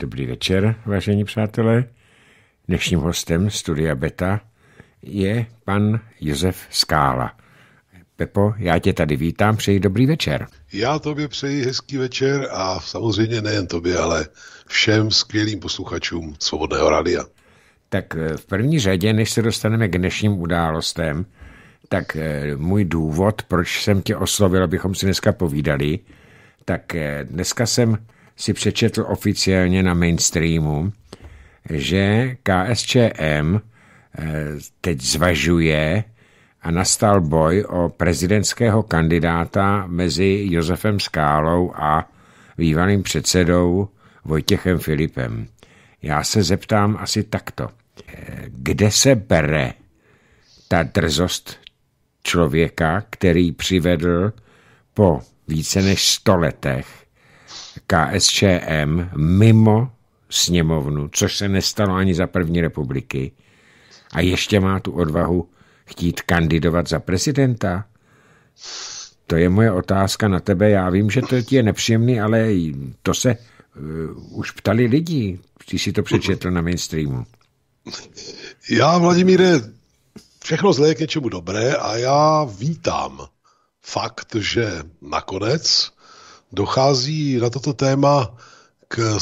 Dobrý večer, vážení přátelé. Dnešním hostem studia Beta je pan Josef Skála. Pepo, já tě tady vítám, přeji dobrý večer. Já tobě přeji hezký večer a samozřejmě nejen tobě, ale všem skvělým posluchačům Svobodného rádia. Tak eh, v první řadě, než se dostaneme k dnešním událostem, tak eh, můj důvod, proč jsem tě oslovil, abychom si dneska povídali, tak eh, dneska jsem si přečetl oficiálně na mainstreamu, že KSČM teď zvažuje a nastal boj o prezidentského kandidáta mezi Josefem Skálou a bývalým předsedou Vojtěchem Filipem. Já se zeptám asi takto. Kde se bere ta drzost člověka, který přivedl po více než sto letech KSČM mimo sněmovnu, což se nestalo ani za první republiky, a ještě má tu odvahu chtít kandidovat za prezidenta? To je moje otázka na tebe. Já vím, že to ti je nepříjemný, ale to se uh, už ptali lidi, když si to přečetl na mainstreamu. Já, Vladimíre, všechno zlé je k něčemu dobré a já vítám fakt, že nakonec dochází na toto téma k,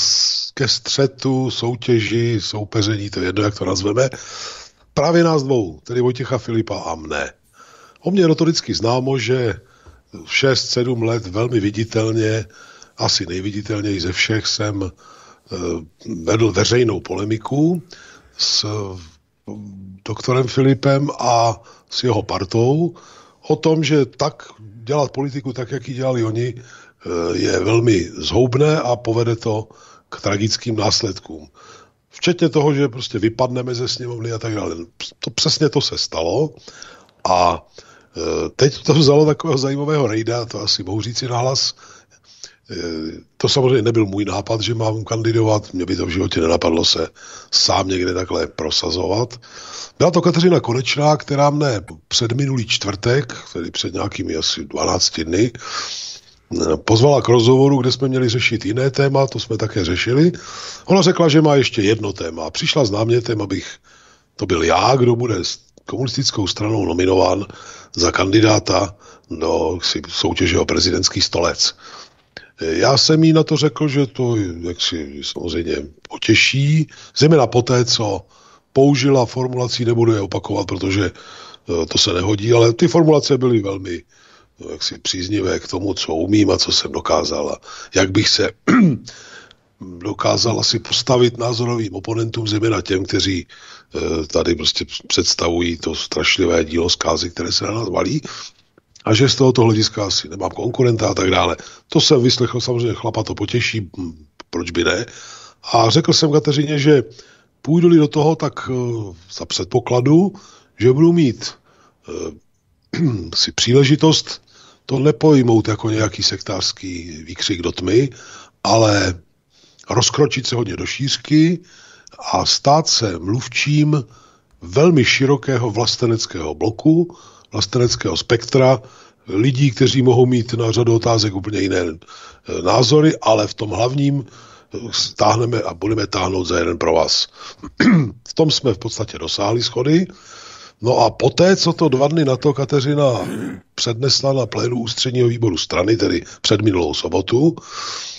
ke střetu, soutěži, soupeření, to je jedno, jak to nazveme, právě nás dvou, tedy Vojtěcha Filipa a mne. O mě notoricky známo, že 6-7 let velmi viditelně, asi nejviditelněji ze všech, jsem eh, vedl veřejnou polemiku s doktorem Filipem a s jeho partou o tom, že tak dělat politiku tak, jak ji dělali oni, eh, je velmi zhoubné a povede to k tragickým následkům. Včetně toho, že prostě vypadneme ze sněmovny a tak dále. To přesně to se stalo a e, teď to vzalo takového zajímavého rejda, to asi mohu říci nahlas. E, to samozřejmě nebyl můj nápad, že mám kandidovat, mě by to v životě nenapadlo se sám někde takhle prosazovat. Byla to Kateřina Konečná, která mne před minulý čtvrtek, tedy před nějakými asi 12 dny, pozvala k rozhovoru, kde jsme měli řešit jiné téma, to jsme také řešili. Ona řekla, že má ještě jedno téma. Přišla s námětem, abych to byl já, kdo bude s komunistickou stranou nominován za kandidáta do soutěže o prezidentský stolec. Já jsem jí na to řekl, že to jak si samozřejmě potěší, zejména poté, co použila formulací, nebudu je opakovat, protože eh, to se nehodí, ale ty formulace byly velmi jaksi příznivé k tomu, co umím a co jsem dokázal. jak bych se dokázal asi postavit názorovým oponentům, zejména těm, kteří eh, tady prostě představují to strašlivé dílo zkázy, které se na nás valí a že z tohoto hlediska asi nemám konkurenta a tak dále. To jsem vyslechl, samozřejmě chlapa to potěší, hm, proč by ne. A řekl jsem Kateřině, že půjdu-li do toho, tak uh, za předpokladu, že budu mít uh, si příležitost to nepojmout jako nějaký sektářský výkřik do tmy, ale rozkročit se hodně do šířky a stát se mluvčím velmi širokého vlasteneckého bloku, vlasteneckého spektra, lidí, kteří mohou mít na řadu otázek úplně jiné eh, názory, ale v tom hlavním eh, stáhneme a budeme táhnout za jeden pro vás. v tom jsme v podstatě dosáhli schody. No a poté, co to dva dny na to Kateřina přednesla na plénu ústředního výboru strany, tedy před minulou sobotu,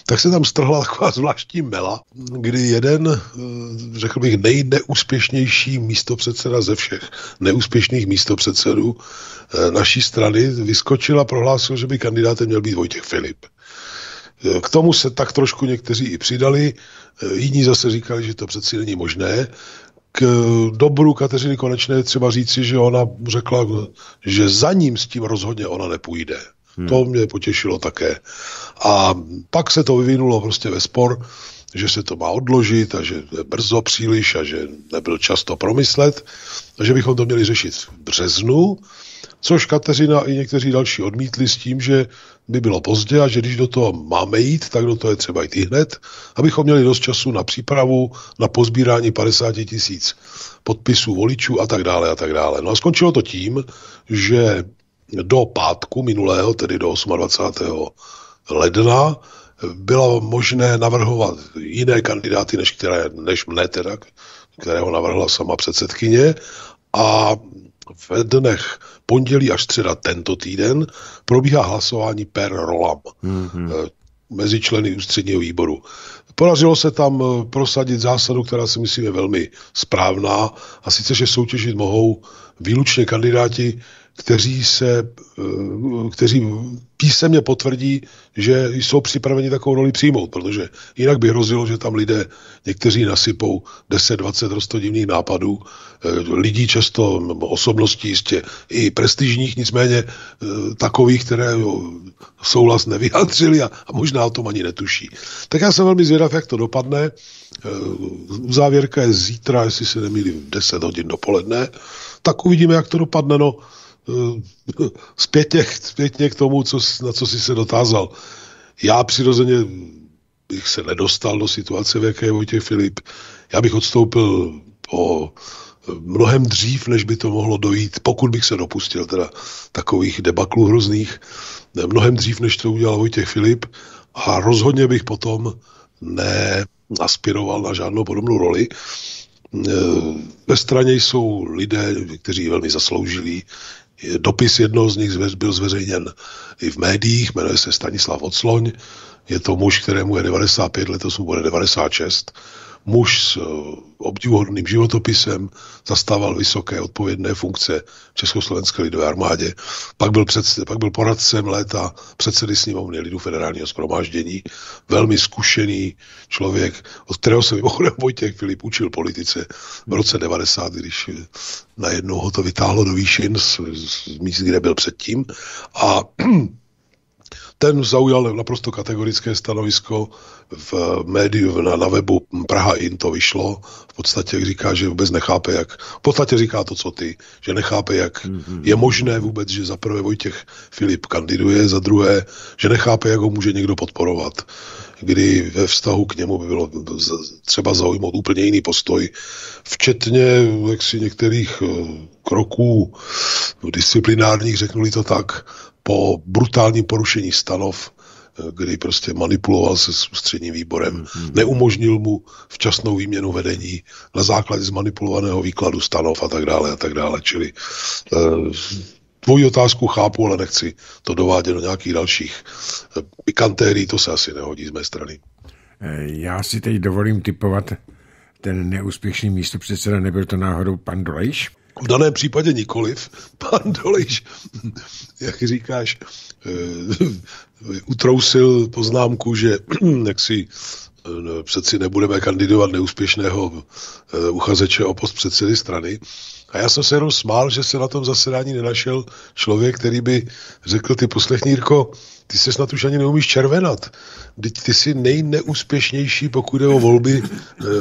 tak se tam strhla taková zvláštní mela, kdy jeden, eh, řekl bych, nejneúspěšnější místopředseda ze všech neúspěšných místopředsedů eh, naší strany vyskočil a prohlásil, že by kandidátem měl být Vojtěch Filip. Eh, k tomu se tak trošku někteří i přidali, jiní zase říkali, že to přeci není možné, k dobru Kateřiny Konečné třeba říci, že ona řekla, že za ním s tím rozhodně ona nepůjde. Hmm. To mě potěšilo také. A pak se to vyvinulo prostě ve spor, že se to má odložit a že je brzo příliš a že nebyl čas to promyslet a že bychom to měli řešit v březnu což Kateřina i někteří další odmítli s tím, že by bylo pozdě a že když do toho máme jít, tak do toho je třeba jít i hned, abychom měli dost času na přípravu, na pozbírání 50 tisíc podpisů voličů a tak dále a tak dále. No a skončilo to tím, že do pátku minulého, tedy do 28. ledna, bylo možné navrhovat jiné kandidáty, než, které, než mne teda, kterého navrhla sama předsedkyně a v dnech pondělí až středa tento týden probíhá hlasování per rolam mm-hmm. mezi členy ústředního výboru. Podařilo se tam eh, prosadit zásadu, která si myslím je velmi správná, a sice, že soutěžit mohou výlučně kandidáti, kteří, se, eh, kteří písemně potvrdí, že jsou připraveni takovou roli přijmout, protože jinak by hrozilo, že tam lidé, někteří nasypou 10-20 rostodivných nápadů, eh, lidí často, osobností jistě i prestižních, nicméně eh, takových, které souhlas nevyjádřili a, a možná o tom ani netuší. Tak já jsem velmi zvědav, jak to dopadne. Závěrka je zítra, jestli se nemýlím, 10 hodin dopoledne. Tak uvidíme, jak to dopadne. No, zpětně, zpětně k tomu, co, na co jsi se dotázal. Já přirozeně bych se nedostal do situace, v jaké je Vojtěch Filip. Já bych odstoupil o mnohem dřív, než by to mohlo dojít, pokud bych se dopustil teda takových debaklů hrozných, mnohem dřív, než to udělal Vojtěch Filip a rozhodně bych potom neaspiroval na žádnou podobnou roli. Eh, ve straně jsou lidé, kteří velmi zasloužili, Dopis jednoho z nich byl zveřejněn i v médiích, jmenuje se Stanislav Ocloň. Je to muž, kterému je 95, letos mu bude 96 muž s eh, obdivuhodným životopisem, zastával vysoké odpovědné funkce v Československé lidové armádě, pak byl, před, pak byl poradcem léta předsedy sněmovny lidu federálního schromáždění, velmi zkušený člověk, od kterého se mimochodem Vojtěch Filip učil politice v roce 90, když najednou ho to vytáhlo do výšin z, z míst, kde byl předtím. A ten zaujal naprosto kategorické stanovisko v médiu, na, na webu Praha In to vyšlo. V podstatě říká, že vůbec nechápe, jak, v podstatě říká to, co ty, že nechápe, jak mm-hmm. je možné vůbec, že za prvé Vojtěch Filip kandiduje, za druhé, že nechápe, jak ho může někdo podporovat kdy ve vztahu k němu by bylo třeba zaujmout úplně jiný postoj, včetně jaksi některých eh, kroků disciplinárních, řeknuli to tak, po brutálním porušení stanov, eh, kdy prostě manipuloval se s ústředním výborem, mm-hmm. neumožnil mu včasnou výměnu vedení na základě zmanipulovaného výkladu stanov a tak dále a tak dále. Čili tvoji otázku chápu, ale nechci to dovádět do nějakých dalších eh, pikantérií, to se asi nehodí z mé strany. Já si teď dovolím typovat, ten neúspěšný místo předseda nebyl to náhodou pan Dolejš? V daném případě nikoliv. Pan Dolejš, jak říkáš, eh, utrousil poznámku, že jak si eh, přeci nebudeme kandidovat neúspěšného eh, uchazeče o post předsedy strany. A já jsem se jenom smál, že se na tom zasedání nenašel člověk, který by řekl, ty poslechni, Jirko, ty se snad už ani neumíš červenat. Teď ty jsi nejneúspěšnější, pokud je o volby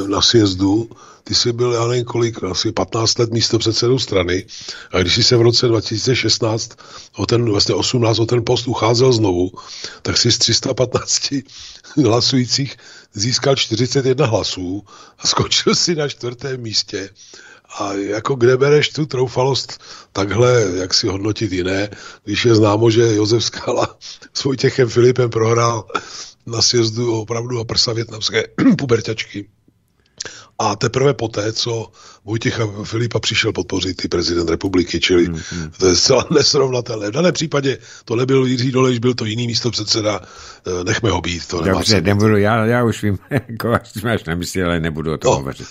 na sjezdu ty jsi byl, já nevím kolik, asi 15 let místo předsedou strany a když jsi se v roce 2016 o ten, vlastně 18 o ten post ucházel znovu, tak si z 315 hlasujících získal 41 hlasů a skočil si na čtvrtém místě. A jako kde bereš tu troufalost takhle, jak si hodnotit jiné, když je známo, že Josef Skala s Vojtěchem Filipem prohrál na sjezdu opravdu a prsa větnamské puberťačky. A teprve poté, co Vojtěcha Filipa přišel podpořit i prezident republiky, čili hmm, hmm. to je zcela nesrovnatelné. V daném případě to nebyl Jiří Dolejš, byl to jiný místo předseda, eh, nechme ho být. To Dobře, nebudu, já, já už vím, jako máš na mysli, ale nebudu o tom no. hovořit.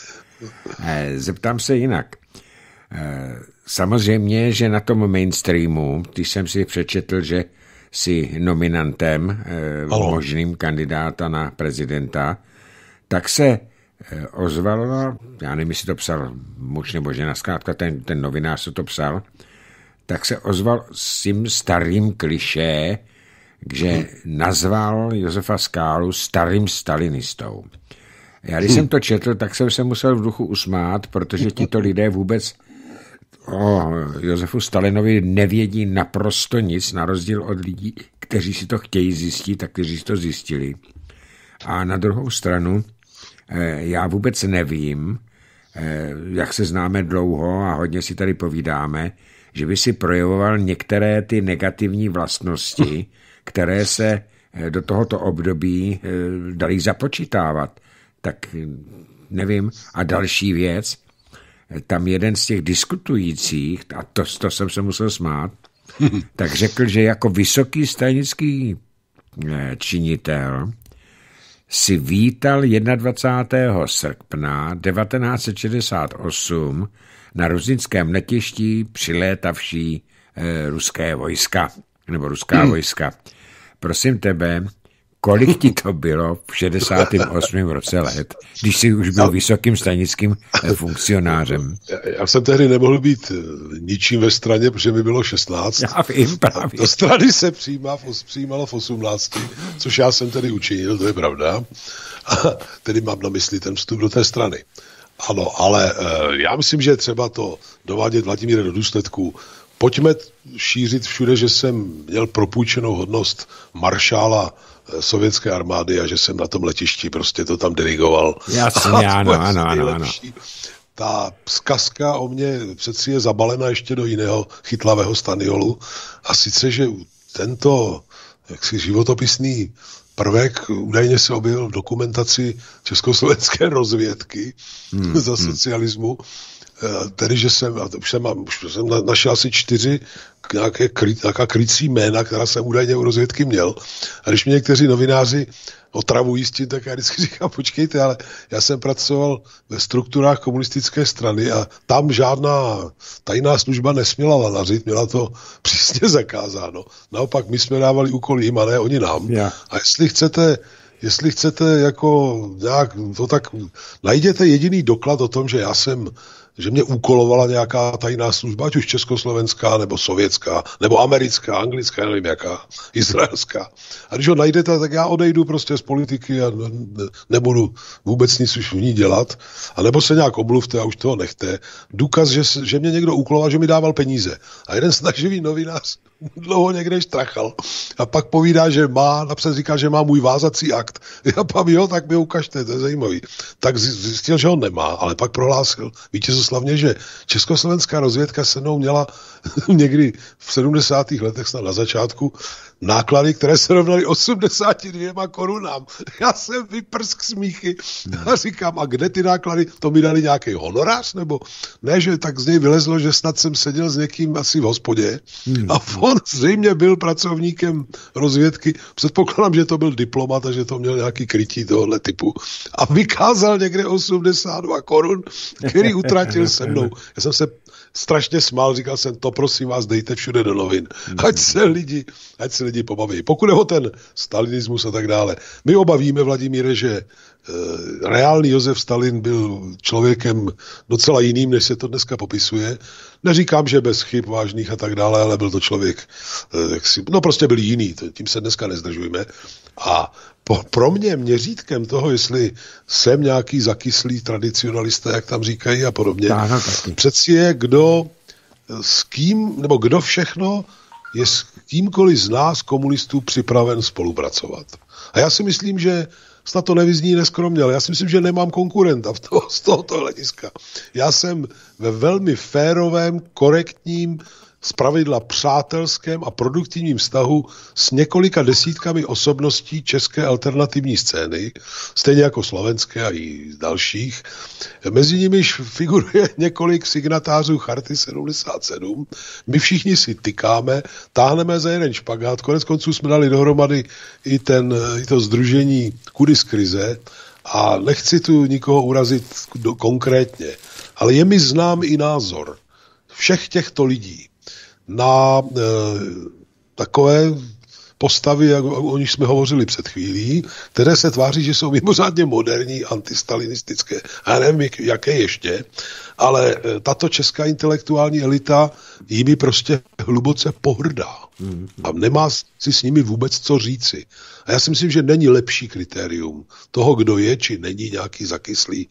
Eh, zeptám se jinak. Eh, samozřejmě, že na tom mainstreamu, když jsem si přečetl, že jsi nominantem, možným kandidáta na prezidenta, tak se ozvalo, já nevím, jestli to psal muž nebo žena, zkrátka ten, ten novinář, co to psal, tak se ozval s tím starým kliše, že nazval Josefa Skálu starým stalinistou. Já když jsem to četl, tak jsem se musel v duchu usmát, protože tito lidé vůbec o Josefu Stalinovi nevědí naprosto nic, na rozdíl od lidí, kteří si to chtějí zjistit a kteří si to zjistili. A na druhou stranu, Eh, já vůbec nevím, eh, jak se známe dlouho a hodně si tady povídáme, že by si projevoval některé ty negativní vlastnosti, které se do tohoto období dali započítávat. Tak nevím. A další věc, tam jeden z těch diskutujících, a to, to jsem se musel smát, tak řekl, že jako vysoký stranický činitel si vítal 21. srpna 1968 na ruzinském letišti přilétavší e, ruské vojska, nebo ruská hmm. vojska. Prosím tebe, kolik ti to bylo v 68. roce let, když jsi už byl vysokým stanickým eh, funkcionářem? Já, já jsem tehdy nemohl být eh, ničím ve straně, protože mi bylo 16. Já vím právě. Do strany se přijímá, přijímalo v 18, což já jsem tedy učinil, to je pravda. A tedy mám na mysli ten vstup do té strany. Ano, ale e, já myslím, že třeba to dovádět Vladimíra do důsledku. Pojďme šířit všude, že jsem měl propůjčenou hodnost maršála sovětské armády a že jsem na tom letišti prostě to tam dirigoval. Jasně, ano, ano, ano, ano. Ta zkazka o mě přeci je zabalena ještě do jiného chytlavého staniolu a sice, že tento jaksi životopisný prvek údajně se objevil v dokumentaci československé rozvědky hmm. za hmm. socialismu, eh, tedy, že jsem, už jsem, už jsem našel asi čtyři nějaké kry, nějaká krycí jména, která jsem údajně u rozvědky měl. A když mě někteří novináři otravují s tím, tak já vždycky říkám, počkejte, ale já jsem pracoval ve strukturách komunistické strany a tam žádná tajná služba nesměla lanařit, měla to přísně zakázáno. Naopak my jsme dávali úkoly jim a ne oni nám. Yeah. A jestli chcete jestli chcete jako nějak to tak, najděte jediný doklad o tom, že já jsem že mě úkolovala nějaká tajná služba, ať už československá, nebo sovětská, nebo americká, anglická, nevím jaká, izraelská. A když ho najdete, tak já odejdu prostě z politiky a nebudu vůbec nic už v ní dělat. A nebo se nějak omluvte a už toho nechte. Důkaz, že, že mě někdo úkoloval, že mi dával peníze. A jeden snaživý novinář dlouho někde štrachal. A pak povídá, že má, napřed říká, že má můj vázací akt. Já pak jo, tak mi ukažte, to je zajímavý. Tak zjistil, že ho nemá, ale pak prohlásil vítězoslavně, že československá rozvědka se mnou měla někdy v 70. letech snad na začátku náklady, které se rovnaly 82 korunám. Já jsem vyprsk smíchy a říkám, a kde ty náklady? To mi dali nějaký honorář? Nebo ne, že tak z něj vylezlo, že snad jsem seděl s někým asi v hospodě hmm. a on zřejmě byl pracovníkem rozvědky. Předpokládám, že to byl diplomat a že to měl nějaký krytí tohohle typu. A vykázal někde 82 korun, který utratil se mnou. Já jsem se strašně smál, říkal jsem, to prosím vás, dejte všude do novin, ať se lidi, ať se lidi pobaví. Pokud je o ten stalinismus a tak dále, my oba víme, Vladimíre, že e, reálný Josef Stalin byl člověkem docela jiným, než se to dneska popisuje. Neříkám, že bez chyb vážných a tak dále, ale byl to člověk, e, jak si, no prostě byl jiný, tím se dneska nezdržujeme. A po, pro mě měřítkem toho, jestli jsem nějaký zakyslý tradicionalista, jak tam říkají a podobně, přeci je, kdo s kým, nebo kdo všechno je s kýmkoliv z nás komunistů připraven spolupracovat. A já si myslím, že snad to nevyzní neskromně, ale já si myslím, že nemám konkurenta v toho, z tohoto hlediska. Já jsem ve velmi férovém, korektním, zpravidla přátelském a produktivním vztahu s několika desítkami osobností české alternativní scény, stejně jako slovenské a i dalších. Mezi nimiž figuruje několik signatářů Charty 77. My všichni si tykáme, táhneme za jeden špagát. Konec konců jsme dali dohromady i, ten, i to združení Kudy z krize a nechci tu nikoho urazit konkrétně, ale je mi znám i názor všech těchto lidí, na e, takové postavy, jak o nich jsme hovořili před chvílí, které se tváří, že jsou mimořádně moderní, antistalinistické, a nevím, jaké ještě, ale e, tato česká intelektuální elita jimi prostě hluboce pohrdá. A nemá si s nimi vůbec co říci. A já si myslím, že není lepší kritérium toho, kdo je, či není nějaký zakyslý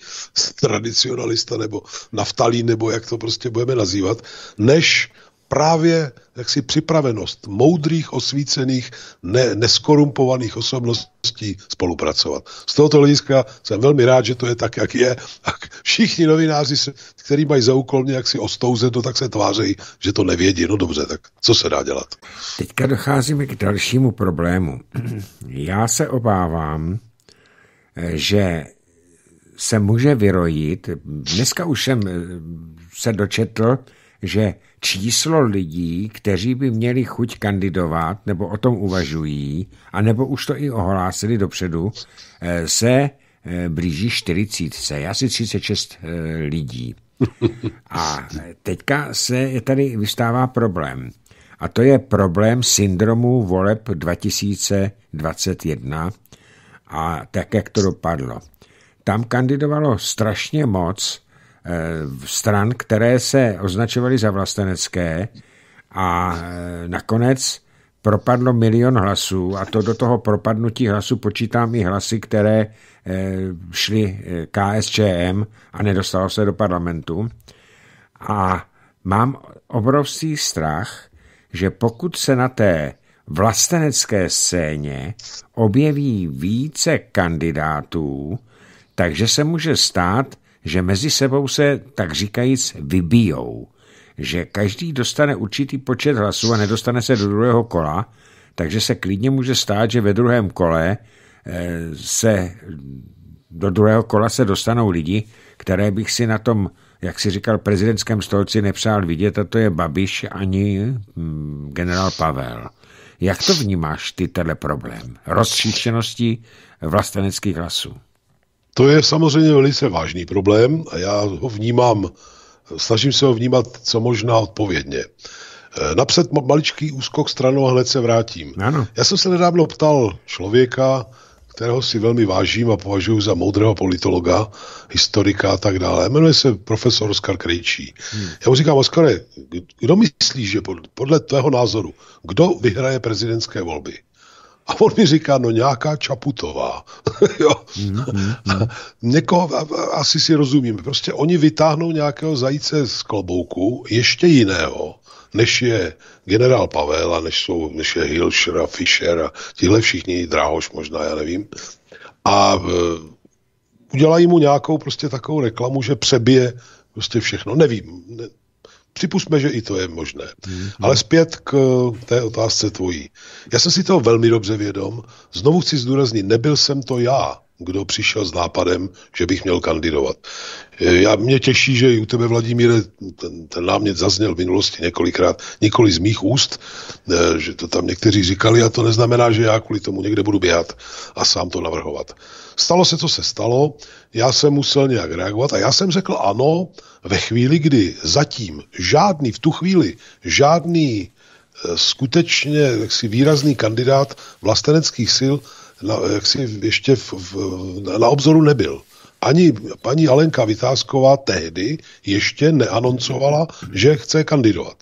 tradicionalista nebo naftalí, nebo jak to prostě budeme nazývat, než právě jaksi připravenost moudrých, osvícených, ne, neskorumpovaných osobností spolupracovat. Z tohoto hlediska jsem velmi rád, že to je tak, jak je. A všichni novináři, kteří mají za úkol nějak si ostouzet, to no tak se tvářejí, že to nevědí. No dobře, tak co se dá dělat? Teďka docházíme k dalšímu problému. Já se obávám, že se může vyrojit. Dneska už jsem se dočetl, že číslo lidí, kteří by měli chuť kandidovat, nebo o tom uvažují, anebo už to i ohlásili dopředu, eh, se eh, blíží 40. Já si 36 eh, lidí. A teďka se tady vystává problém. A to je problém syndromu voleb 2021 a tak, jak to dopadlo. Tam kandidovalo strašně moc stran, které se označovaly za vlastenecké a eh, nakonec propadlo milion hlasů a to do toho propadnutí hlasů počítám i hlasy, které eh, šly KSČM a nedostalo se do parlamentu. A mám obrovský strach, že pokud se na té vlastenecké scéně objeví více kandidátů, takže se může stát, že mezi sebou se, tak říkajíc, vybijou. Že každý dostane určitý počet hlasů a nedostane se do druhého kola, takže se klidně může stát, že ve druhém kole eh, se do druhého kola se dostanou lidi, které bych si na tom, jak si říkal, prezidentském stolci nepřál vidět, a to je Babiš ani hm, generál Pavel. Jak to vnímáš ty tenhle problém? Rozšíšenosti vlasteneckých hlasů. To je samozřejmě velice vážný problém a já ho vnímám, snažím se ho vnímat co možná odpovědně. Eh, napřed maličký úskok stranou a hned se vrátím. Ano. Já jsem se nedávno ptal člověka, kterého si velmi vážím a považuji za moudrého politologa, historika a tak dále. Jmenuje se profesor Oskar Krejčí. Hmm. Já mu říkám, Oskare, kdo myslí, že podle tvého názoru, kdo vyhraje prezidentské volby? A on mi říká, no nějaká Čaputová. jo. Mm-hmm. Někoho, asi si rozumíme, prostě oni vytáhnou nějakého zajíce z klobouku, ještě jiného, než je generál Pavel a než, jsou, než je Hilšer a Fischer a tihle všichni, Dráhoš možná, já nevím. A uh, udělají mu nějakou prostě takovou reklamu, že přebije prostě všechno. Nevím, ne, Připustme, že i to je možné. Hmm. Ale zpět k té otázce tvojí. Já jsem si toho velmi dobře vědom. Znovu chci zdůraznit, nebyl jsem to já, kdo přišel s nápadem, že bych měl kandidovat. Já mě těší, že i u tebe, Vladimíre, ten, ten námět zazněl v minulosti několikrát, nikoli z mých úst, eh, že to tam někteří říkali a to neznamená, že já kvůli tomu někde budu běhat a sám to navrhovat. Stalo se, co se stalo, já jsem musel nějak reagovat a já jsem řekl ano ve chvíli, kdy zatím žádný, v tu chvíli žádný eh, skutečně jaksi výrazný kandidát vlasteneckých sil na, jaksi ještě v, v, na obzoru nebyl. Ani paní Alenka Vytázková tehdy ještě neanoncovala, že chce kandidovat.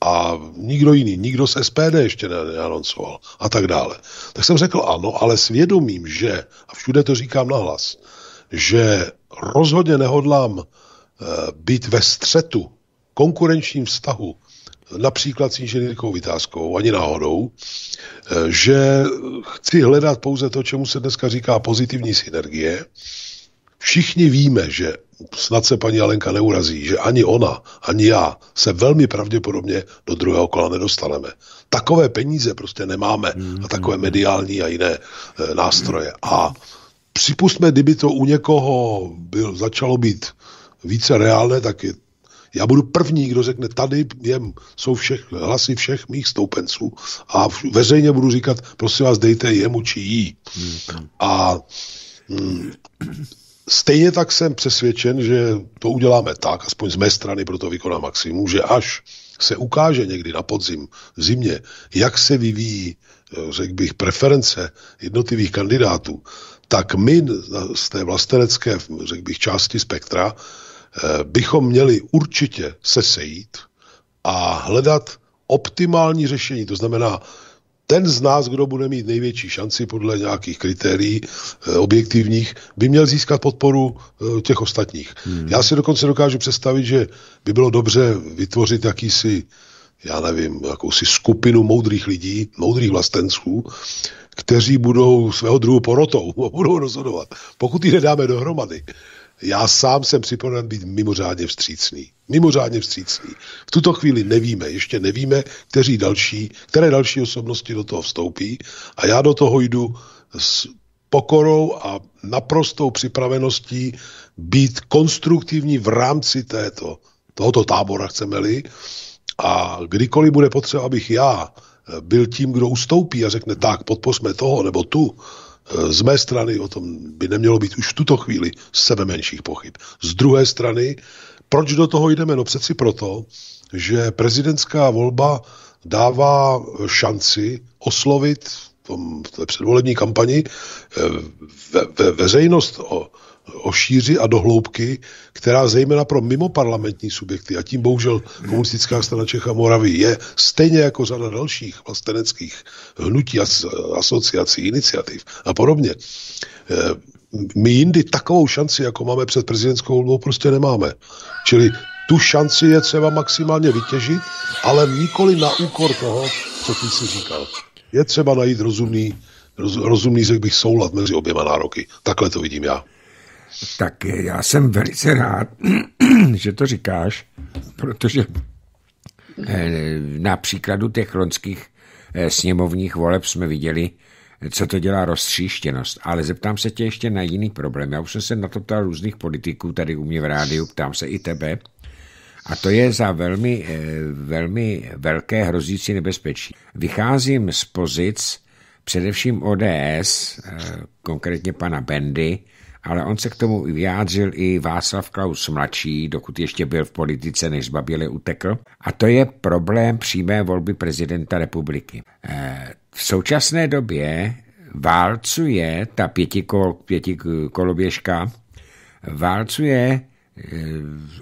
A nikdo jiný, nikdo z SPD ještě neanoncoval a tak dále. Tak jsem řekl ano, ale svědomím, že, a všude to říkám nahlas, že rozhodně nehodlám eh, být ve střetu, konkurenčním vztahu například s inženýrkou Vytázkovou, ani náhodou, eh, že chci hledat pouze to, čemu se dneska říká pozitivní synergie. Všichni víme, že snad se paní Alenka neurazí, že ani ona, ani já se velmi pravděpodobně do druhého kola nedostaneme. Takové peníze prostě nemáme a takové mediální a jiné e, nástroje. A připustme, kdyby to u někoho byl, začalo být více reálné, tak je já budu první, kdo řekne, tady je, jsou všech, hlasy všech mých stoupenců a veřejně budu říkat, prosím vás, dejte jemu či jí. A hm, stejně tak jsem přesvědčen, že to uděláme tak, aspoň z mé strany proto vykonám maximum, že až se ukáže někdy na podzim, v zimě, jak se vyvíjí, řekl bych, preference jednotlivých kandidátů, tak my z té vlastenecké, řekl bych, části spektra Eh, bychom měli určitě se sejít a hledat optimální řešení. To znamená, ten z nás, kdo bude mít největší šanci podle nějakých kritérií e, objektivních, by měl získat podporu e, těch ostatních. Hmm. Já si dokonce dokážu představit, že by bylo dobře vytvořit jakýsi já nevím, jakousi skupinu moudrých lidí, moudrých vlastenců, kteří budou svého druhu porotou a budou rozhodovat. Pokud ji nedáme dohromady, já sám jsem připraven být mimořádně vstřícný. Mimořádně vstřícný. V tuto chvíli nevíme, ještě nevíme, kteří další, které další osobnosti do toho vstoupí a já do toho jdu s pokorou a naprostou připraveností být konstruktivní v rámci této, tohoto tábora, chceme-li, a kdykoliv bude potřeba, abych já byl tím, kdo ustoupí a řekne tak, podpořme toho nebo tu, z mé strany o tom by nemělo být už v tuto chvíli sebe menších pochyb. Z druhé strany, proč do toho jdeme? No přeci proto, že prezidentská volba dává šanci oslovit v té předvolební kampani eh, ve, ve, veřejnost o, o šíři a do hloubky, která zejména pro mimoparlamentní subjekty, a tím bohužel komunistická strana Čech a Moravy je stejně jako řada dalších vlasteneckých hnutí, asociací, iniciativ a podobně. Eh, my jindy takovou šanci, jako máme před prezidentskou volbou, prostě nemáme. Čili tu šanci je třeba maximálně vytěžit, ale nikoli na úkor toho, co ty si říkal. Je třeba najít rozumný, roz, rozumný, řekl bych, soulad mezi oběma nároky. Takhle to vidím já. Tak já jsem velice rád, že to říkáš, protože eh, na příkladu těch lonských eh, sněmovních voleb jsme viděli, co to dělá roztříštěnost. Ale zeptám se tě ještě na jiný problém. Já už jsem se na to ptal různých politiků tady u mě v rádiu, ptám se i tebe. A to je za velmi, eh, velmi velké hrozící nebezpečí. Vycházím z pozic především ODS, konkrétně pana Bendy, ale on se k tomu vyjádřil i Václav Klaus mladší, dokud ještě byl v politice, než zbaběle utekl. A to je problém přímé volby prezidenta republiky. Eh, v současné době válcuje ta pětikol, pětikoloběžka, válcuje eh,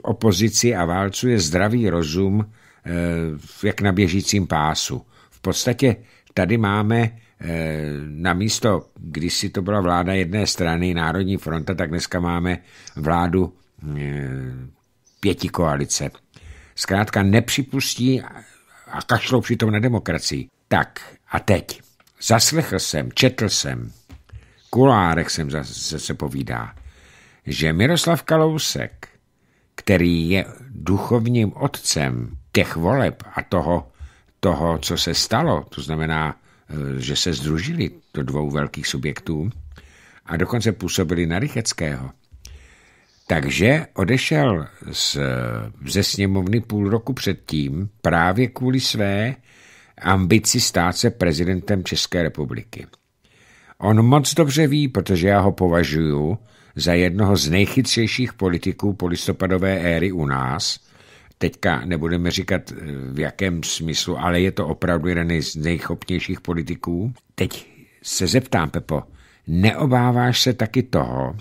opozici a válcuje zdravý rozum eh, jak na běžícím pásu. V podstatě tady máme na místo, když si to byla vláda jedné strany, Národní fronta, tak dneska máme vládu eh, pěti koalice. Zkrátka nepřipustí a kašlou přitom na demokracii. Tak a teď. Zaslechl jsem, četl jsem, kulárek jsem zase se povídá, že Miroslav Kalousek, který je duchovním otcem těch voleb a toho, toho, co se stalo, to znamená Eh, že se združili do dvou velkých subjektů a dokonce působili na Rycheckého. Takže odešel z, ze sněmovny půl roku předtím právě kvůli své ambici stát se prezidentem České republiky. On moc dobře ví, protože já ho považuji za jednoho z nejchytřejších politiků polistopadové éry u nás teďka nebudeme říkat eh, v jakém smyslu, ale je to opravdu jeden z nejchopnějších politiků. Teď se zeptám, Pepo, neobáváš se taky toho,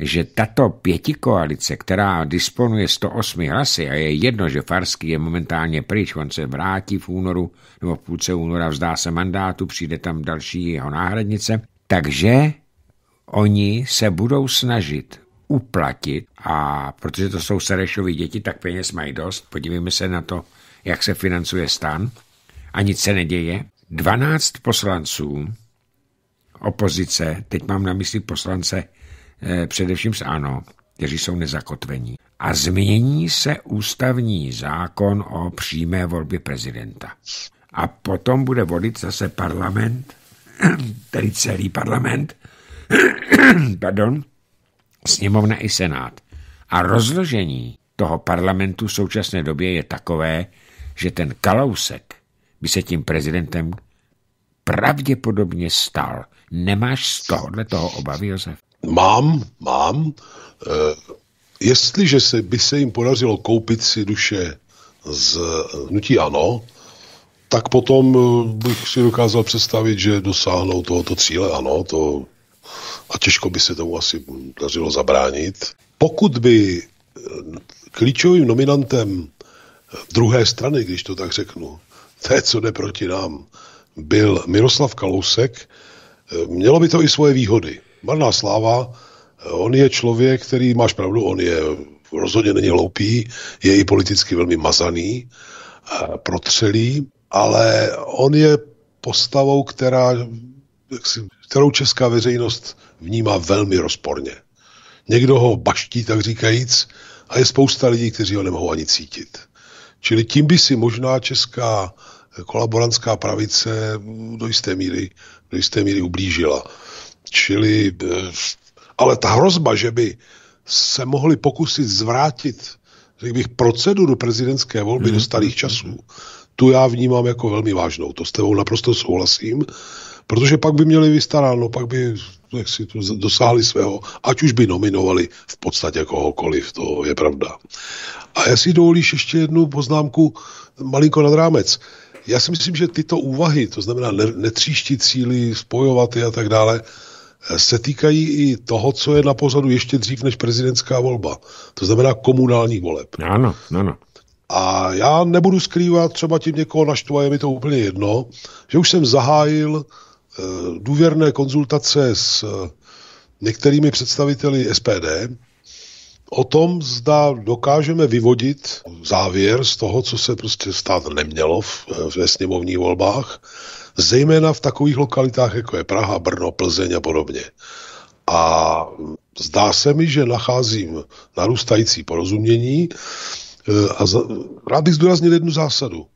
že tato pětikoalice, která disponuje 108 hlasy a je jedno, že Farský je momentálně pryč, on se vrátí v únoru nebo v půlce února, vzdá se mandátu, přijde tam další jeho náhradnice, takže oni se budou snažit uplatit a protože to jsou Serešovi děti, tak peněz mají dost. Podívejme se na to, jak se financuje stan a nic se neděje. 12 poslanců opozice, teď mám na mysli poslance eh, především z ANO, kteří jsou nezakotvení. A změní se ústavní zákon o přímé volbě prezidenta. A potom bude volit zase parlament, tedy celý parlament, pardon, sněmovna i senát. A rozložení toho parlamentu v současné době je takové, že ten Kalousek by se tím prezidentem pravděpodobně stal. Nemáš z tohohle toho obavy, Josef? Mám, mám. E, jestliže se, by se jim podařilo koupit si duše z hnutí ANO, tak potom eh, bych si dokázal představit, že dosáhnou tohoto cíle, ano, to a těžko by se tomu asi dařilo zabránit. Pokud by eh, klíčovým nominantem druhé strany, když to tak řeknu, té, co jde proti nám, byl Miroslav Kalousek, eh, mělo by to i svoje výhody. Marná sláva, eh, on je člověk, který, máš pravdu, on je rozhodně není hloupý, je i politicky velmi mazaný protřelý, ale on je postavou, která, kterou česká veřejnost vnímá velmi rozporně. Někdo ho baští, tak říkajíc, a je spousta lidí, kteří ho nemohou ani cítit. Čili tím by si možná česká kolaborantská pravice do jisté míry, do jisté míry ublížila. Čili, eh, ale ta hrozba, že by se mohli pokusit zvrátit, řekl bych, proceduru prezidentské volby mm-hmm. do starých časů, tu já vnímám jako velmi vážnou. To s tebou naprosto souhlasím, protože pak by měli vystaráno, pak by jak si to dosáhli svého, ať už by nominovali v podstatě kohokoliv, to je pravda. A jestli dovolíš ještě jednu poznámku malinko nad rámec. Já si myslím, že tyto úvahy, to znamená netříštit cíly, spojovat je a tak dále, se týkají i toho, co je na pozadu ještě dřív než prezidentská volba. To znamená komunálních voleb. Ano, ano. A já nebudu skrývat, třeba tím někoho naštva, je mi to úplně jedno, že už jsem zahájil důvěrné konzultace s uh, některými představiteli SPD o tom, zda dokážeme vyvodit závěr z toho, co se prostě stát nemělo v, ve sněmovních volbách, zejména v takových lokalitách, jako je Praha, Brno, Plzeň a podobně. A zdá se mi, že nacházím narůstající porozumění a rád bych zdůraznil jednu zásadu.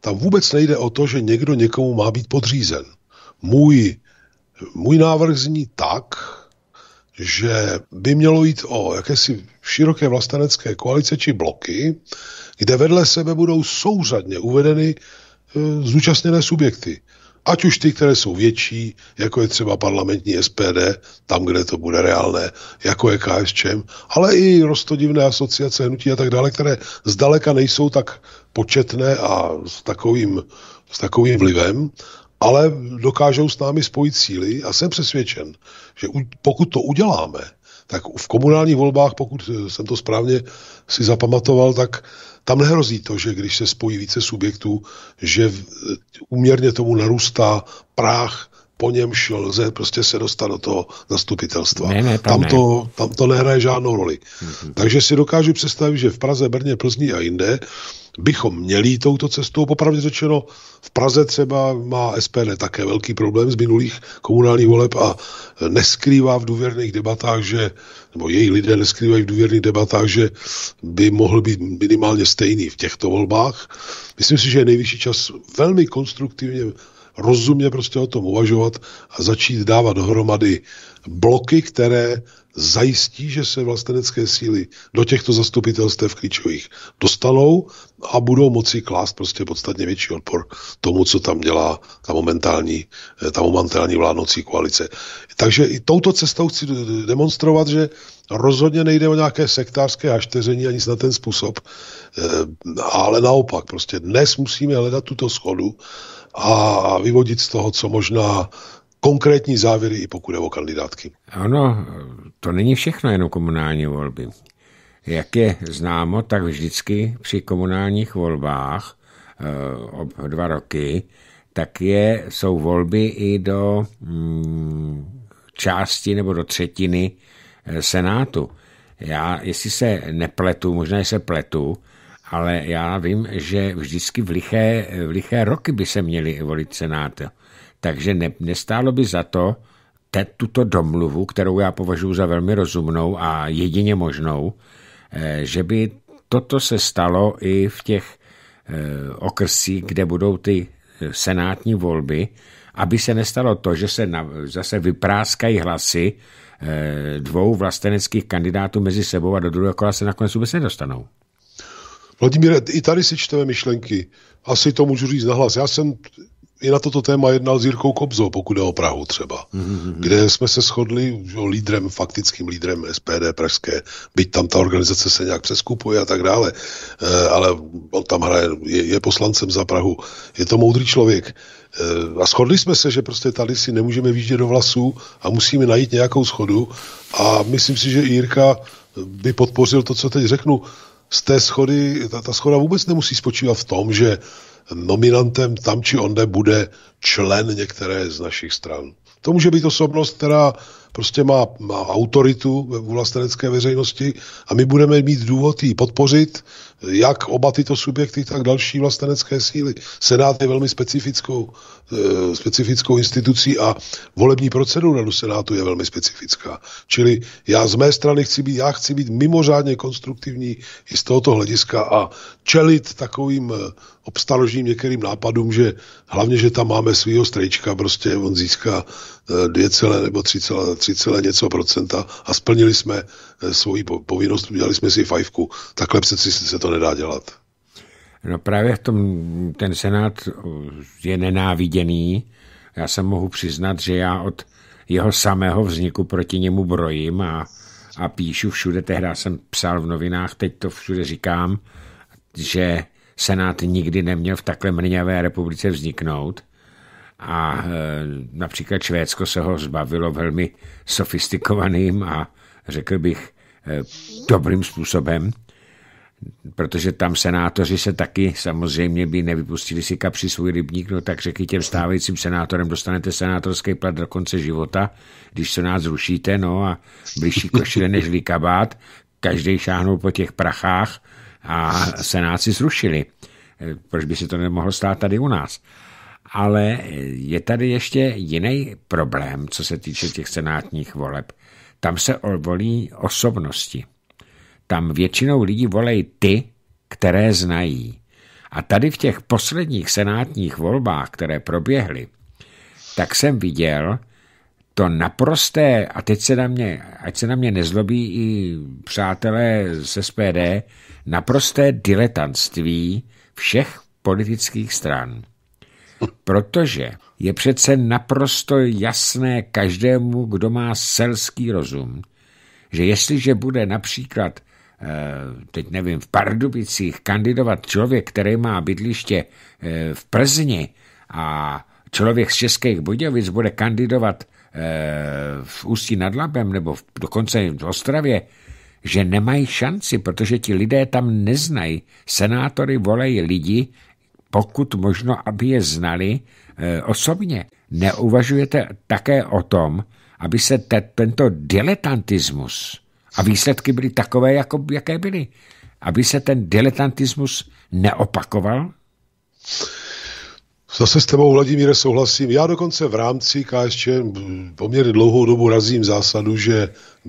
Tam vůbec nejde o to, že někdo někomu má být podřízen. Můj, můj návrh zní tak, že by mělo jít o jakési široké vlastenecké koalice či bloky, kde vedle sebe budou souřadně uvedeny e, zúčastněné subjekty. Ať už ty, které jsou větší, jako je třeba parlamentní SPD, tam, kde to bude reálné, jako je KSČM, ale i rostodivné asociace, hnutí a tak dále, které zdaleka nejsou tak početné a s takovým, s takovým vlivem, ale dokážou s námi spojit síly a jsem přesvědčen, že pokud to uděláme, tak v komunálních volbách, pokud jsem to správně si zapamatoval, tak tam nehrozí to, že když se spojí více subjektů, že úměrně tomu narůstá práh po němž lze prostě se dostat do toho zastupitelstva. Ne, ne, tam, tam, to, tam to nehraje žádnou roli. Mm-hmm. Takže si dokážu představit, že v Praze, Brně, Plzni a jinde bychom měli touto cestou. Popravdě řečeno, v Praze třeba má SPD také velký problém z minulých komunálních voleb a neskrývá v důvěrných debatách, že, nebo její lidé neskrývají v důvěrných debatách, že by mohl být minimálně stejný v těchto volbách. Myslím si, že je nejvyšší čas velmi konstruktivně rozumně prostě o tom uvažovat a začít dávat dohromady bloky, které zajistí, že se vlastenecké síly do těchto zastupitelstev klíčových dostanou a budou moci klást prostě podstatně větší odpor tomu, co tam dělá ta momentální, ta momentální vládnoucí koalice. Takže i touto cestou chci demonstrovat, že rozhodně nejde o nějaké sektářské hašteření ani na ten způsob, eh, ale naopak, prostě dnes musíme hledat tuto schodu a vyvodit z toho, co možná konkrétní závěry, i pokud je o kandidátky. Ano, to není všechno jenom komunální volby. Jak je známo, tak vždycky při komunálních volbách eh, ob dva roky, tak je, jsou volby i do mm, části nebo do třetiny eh, Senátu. Já, jestli se nepletu, možná se pletu, ale já vím, že vždycky v liché, v liché roky by se měli volit Senát. Takže ne, nestálo by za to te, tuto domluvu, kterou já považuji za velmi rozumnou a jedině možnou, eh, že by toto se stalo i v těch eh, okrsích, kde budou ty eh, senátní volby, aby se nestalo to, že se na, zase vypráskají hlasy dvou vlasteneckých kandidátů mezi sebou a do druhého kola se nakonec vůbec nedostanou. Vladimíre, i tady si čteme myšlenky. Asi to můžu říct nahlas. Já jsem i na toto téma jednal s Jirkou Kobzou, pokud je o Prahu třeba, mm-hmm. kde jsme se shodli že lídrem, faktickým lídrem SPD Pražské, byť tam ta organizace se nějak přeskupuje a tak dále, e, ale on tam hraje, je, je poslancem za Prahu, je to moudrý člověk. E, a shodli jsme se, že prostě tady si nemůžeme výjíždět do vlasů a musíme najít nějakou schodu a myslím si, že Jirka by podpořil to, co teď řeknu. Z té schody, ta, ta schoda vůbec nemusí spočívat v tom, že nominantem tam či onde bude člen některé z našich stran. To může být osobnost, která prostě má, má autoritu ve vlastenecké veřejnosti a my budeme mít důvod ji podpořit, jak oba tyto subjekty, tak další vlastenecké síly. Senát je velmi specifickou, e, specifickou institucí a volební procedura do Senátu je velmi specifická. Čili já z mé strany chci být, já chci být mimořádně konstruktivní i z tohoto hlediska a čelit takovým e, obstaložním některým nápadům, že hlavně, že tam máme svého strejčka, prostě on získá e, dvě celé nebo tři celé, tři celé něco procenta a splnili jsme svoji povinnost, udělali jsme si fajfku. Takhle přeci se to nedá dělat. No právě v tom ten senát je nenáviděný. Já se mohu přiznat, že já od jeho samého vzniku proti němu brojím a, a píšu všude, tehdy jsem psal v novinách, teď to všude říkám, že senát nikdy neměl v takhle mrňavé republice vzniknout a e, například Švédsko se ho zbavilo velmi sofistikovaným a řekl bych e, dobrým způsobem protože tam senátoři se taky samozřejmě by nevypustili si kapři svůj rybník, no tak řekli těm stávajícím senátorem, dostanete senátorský plat do konce života, když se nás zrušíte, no a blížší košile než kabát, každý šáhnul po těch prachách a senát si zrušili. Proč by se to nemohlo stát tady u nás? Ale je tady ještě jiný problém, co se týče těch senátních voleb. Tam se volí osobnosti tam většinou lidi volej ty, které znají. A tady v těch posledních senátních volbách, které proběhly, tak jsem viděl to naprosté, a teď se na mě, ať se na mě nezlobí i přátelé z SPD, naprosté diletantství všech politických stran. Protože je přece naprosto jasné každému, kdo má selský rozum, že jestliže bude například Eh, teď nevím, v Pardubicích kandidovat člověk, který má bydliště eh, v Plzni a člověk z Českých Budějovic bude kandidovat eh, v Ústí nad Labem nebo dokonce v Ostravě, že nemají šanci, protože ti lidé tam neznají. Senátory volají lidi, pokud možno, aby je znali osobně. Neuvažujete také o tom, aby se te, tento diletantismus a výsledky byly takové, jako, jaké byly. Aby se ten diletantismus neopakoval? Zase s tebou, Vladimíre, souhlasím. Já dokonce v rámci KSČ poměrně dlouhou dobu razím zásadu, že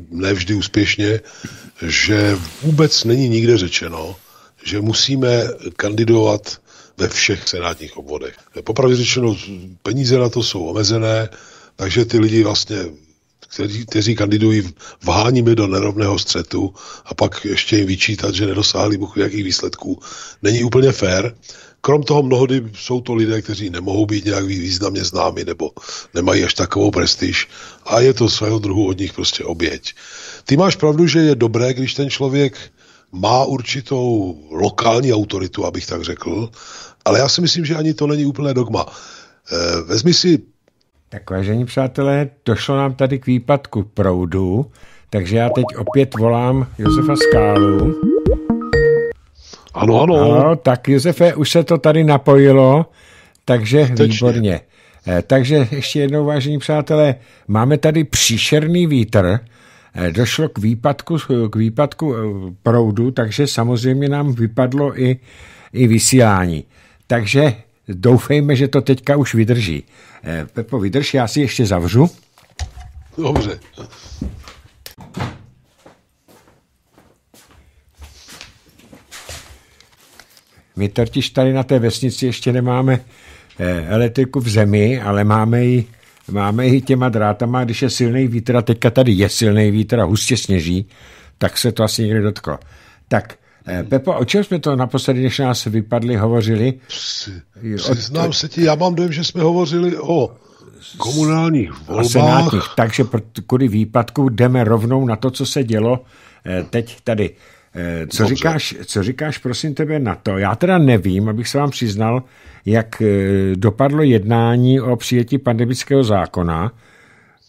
nevždy úspěšně, že vůbec není nikde řečeno, že musíme kandidovat ve všech senátních obvodech. Popravdě řečeno, peníze na to jsou omezené, takže ty lidi vlastně kteří, kteří kandidují, vháníme do nerovného střetu a pak ještě jim vyčítat, že nedosáhli buchu jakých výsledků, není úplně fér. Krom toho mnohdy jsou to lidé, kteří nemohou být nějak významně známi nebo nemají až takovou prestiž a je to svého druhu od nich prostě oběť. Ty máš pravdu, že je dobré, když ten člověk má určitou lokální autoritu, abych tak řekl, ale já si myslím, že ani to není úplné dogma. Eh, vezmi si tak vážení přátelé, došlo nám tady k výpadku proudu, takže já teď opět volám Josefa Skálu. Ano, ano. ano tak Josefe, už se to tady napojilo, takže Tečně. výborně. Eh, takže ještě jednou, vážení přátelé, máme tady příšerný vítr, došlo k výpadku, k výpadku eh, proudu, takže samozřejmě nám vypadlo i, i vysílání. Takže doufejme, že to teďka už vydrží. Eh, Pepo, vydrž, já si ještě zavřu. Dobře. My totiž tady na té vesnici ještě nemáme eh, elektriku v zemi, ale máme ji, máme ji těma drátama, když je silný vítr, a teďka tady je silný vítr a hustě sněží, tak se to asi někde dotklo. Tak Eh, Pepo, o čem jsme to naposledy, než nás vypadli, hovořili? Přiznám se ti, já mám dojem, že jsme hovořili o komunálních volbách. Senátních, takže kvůli výpadku jdeme rovnou na to, co se dělo eh, teď tady. Eh, co říkáš, co říkáš, prosím tebe, na to? Já teda nevím, abych se vám přiznal, jak dopadlo jednání o přijetí pandemického zákona,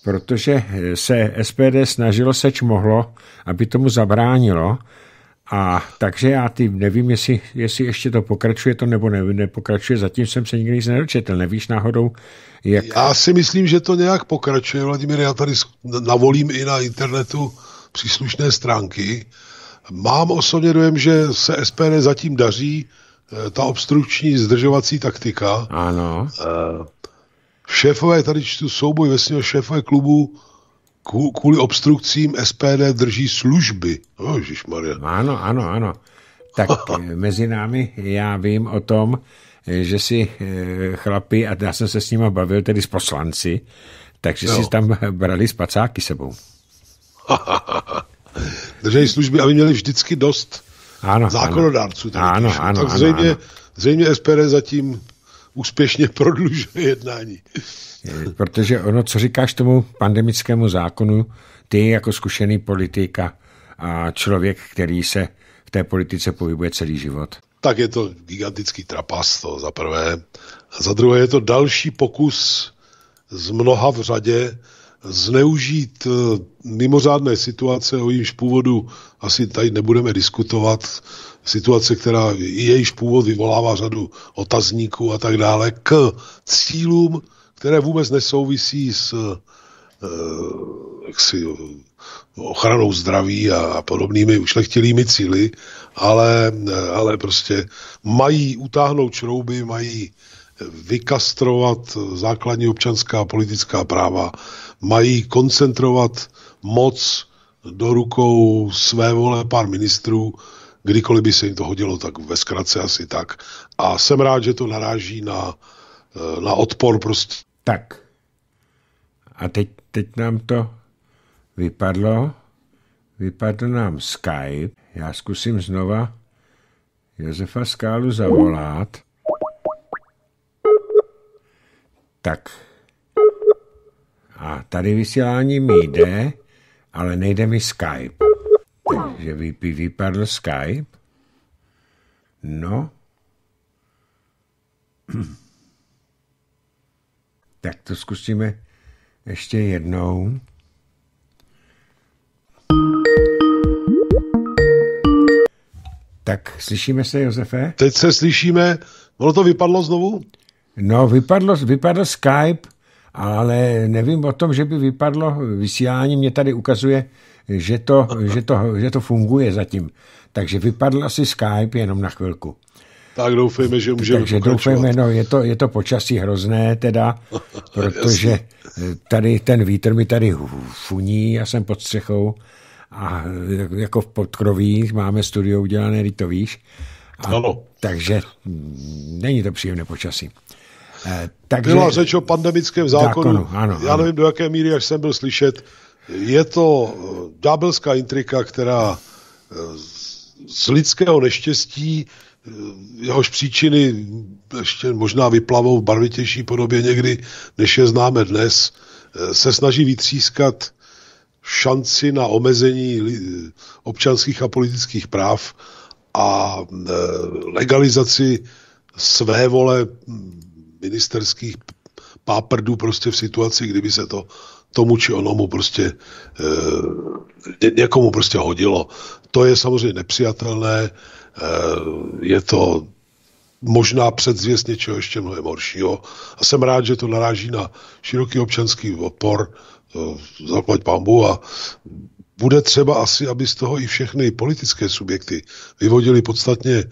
protože se SPD snažilo seč mohlo, aby tomu zabránilo, A takže já ty nevím, jestli, jestli ještě to pokračuje to nebo ne, nepokračuje. Zatím jsem se nikdy nic nedočetl. Nevíš náhodou, jak... Já si myslím, že to nějak pokračuje, Vladimír. Já tady navolím i na internetu příslušné stránky. Mám osobně dojem, že se SPD zatím daří eh, ta obstrukční zdržovací taktika. Ano. Eh, šéfové, tady čtu souboj ve šéfové klubu kvůli obstrukcím SPD drží služby. Oh, Maria. Ano, ano, ano. Tak eh, mezi námi já vím o tom, že si chlapi, a já jsem se s nimi bavil, tedy s poslanci, takže jo. si tam brali spacáky sebou. Drží služby, aby měli vždycky dost ano, zákonodárců. Ano, ano, ano, tak zřejmě, ano. zřejmě SPD zatím úspěšně prodlužuje jednání. Protože ono, co říkáš tomu pandemickému zákonu, ty jako zkušený politika a člověk, který se v té politice pohybuje celý život. Tak je to gigantický trapas, to za prvé. A za druhé je to další pokus z mnoha v řadě zneužít eh, mimořádné situace, o jejímž původu asi tady nebudeme diskutovat, situace, která jejíž původ vyvolává řadu otazníků a tak dále, k cílům, které vůbec nesouvisí s uh, jaksi, ochranou zdraví a, podobnými ušlechtilými cíly, ale, ale prostě mají utáhnout šrouby, mají vykastrovat základní občanská a politická práva, mají koncentrovat moc do rukou své vole pár ministrů, kdykoliv by se jim to hodilo, tak ve zkratce asi tak. A jsem rád, že to naráží na, na odpor prostě tak. A teď, teď nám to vypadlo. Vypadl nám Skype. Já zkusím znova Josefa Skálu zavolat. Tak. A tady vysílání mi jde, ale nejde mi Skype. Takže vy, vypadl Skype. No. Tak to zkusíme ještě jednou. Tak slyšíme se, Josefe? Teď se slyšíme. Ono to vypadlo znovu? No, vypadlo, vypadl Skype, ale nevím o tom, že by vypadlo vysílání. Mě tady ukazuje, že to, že to, že to funguje zatím. Takže vypadl asi Skype jenom na chvilku. Tak doufejme, že můžeme Takže doufejme, no, je to, je to počasí hrozné teda, protože tady ten vítr mi tady funí, já jsem pod střechou a jako v podkroví máme studio udělané, to víš. A, ano. Takže není to příjemné počasí. Eh, takže, Byla řeč o pandemickém zákonu. zákonu ano, Já nevím, do jaké míry, až jsem byl slyšet, je to ďábelská intrika, která eh, z lidského neštěstí jehož příčiny ještě možná vyplavou v barvitější podobě někdy, než je známe dnes, se snaží vytřískat šanci na omezení občanských a politických práv a legalizaci své vole ministerských páprdů prostě v situaci, kdyby se to tomu či onomu prostě e, někomu prostě hodilo. To je samozřejmě nepřijatelné, Eh, je to možná předzvěst něčeho ještě mnohem horšího. A jsem rád, že to naráží na široký občanský odpor, eh, zaplať pambu a bude třeba asi, aby z toho i všechny politické subjekty vyvodili podstatně e,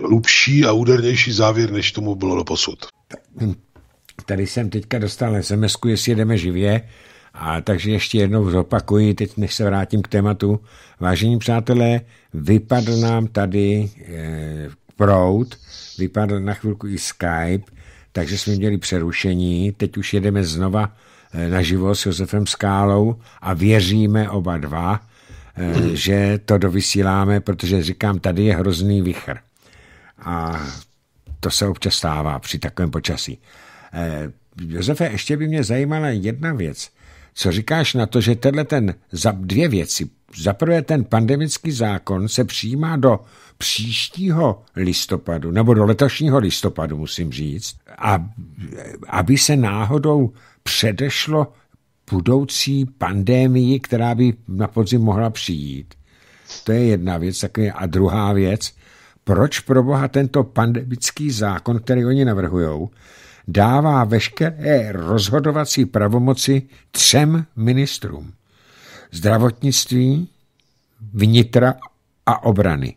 hlubší a údernější závěr, než tomu bylo do posud. Tady jsem teďka dostal sms jestli jedeme živě, a takže ještě jednou zopakuji, teď než se vrátím k tématu. Vážení přátelé, vypadl nám tady e, prout, vypadl na chvilku i Skype, takže jsme měli přerušení. Teď už jedeme znova e, naživo s Josefem Skálou a věříme oba dva, e, že to dovysíláme, protože říkám, tady je hrozný vichr. A to se občas stává při takovém počasí. E, Josefe, ještě by mě zajímala jedna věc. Co říkáš na to, že tenhle ten, za dvě věci, za prvé ten pandemický zákon se přijímá do příštího listopadu, nebo do letošního listopadu, musím říct, a, aby se náhodou předešlo budoucí pandémii, která by na podzim mohla přijít. To je jedna věc. A druhá věc, proč pro boha tento pandemický zákon, který oni navrhují, dává veškeré rozhodovací pravomoci třem ministrům. Zdravotnictví, vnitra a obrany.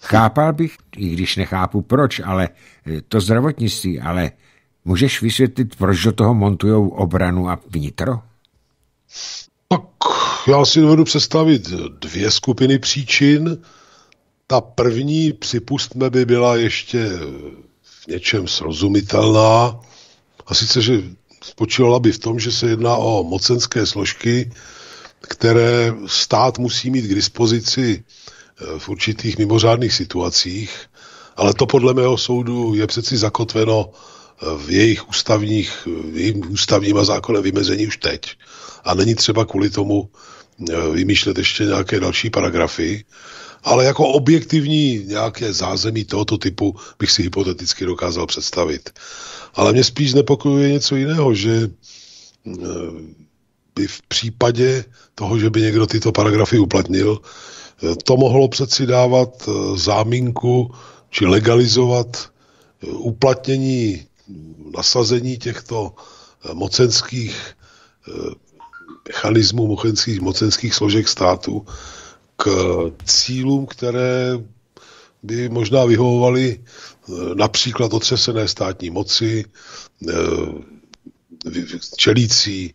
Chápal bych, i když nechápu proč, ale eh, to zdravotnictví, ale můžeš vysvětlit, proč do toho montujou obranu a vnitro? Tak já si dovedu představit dvě skupiny příčin. Ta první, připustme, by byla ještě v něčem srozumitelná. A sice, že spočívala by v tom, že se jedná o mocenské složky, které stát musí mít k dispozici eh, v určitých mimořádných situacích, ale to podle mého soudu je přeci zakotveno v jejich ústavních, v jejím ústavním a zákonem vymezení už teď. A není třeba kvůli tomu eh, vymýšlet ještě nějaké další paragrafy, ale jako objektivní nějaké zázemí tohoto typu bych si hypoteticky dokázal představit. Ale mě spíš znepokojuje něco jiného, že by v případě toho, že by někdo tyto paragrafy uplatnil, eh, to mohlo přeci dávat eh, záminku či legalizovat eh, uplatnění nasazení těchto mocenských mechanismů, mocenských, mocenských složek státu k cílům, které by možná vyhovovaly například otřesené státní moci, čelící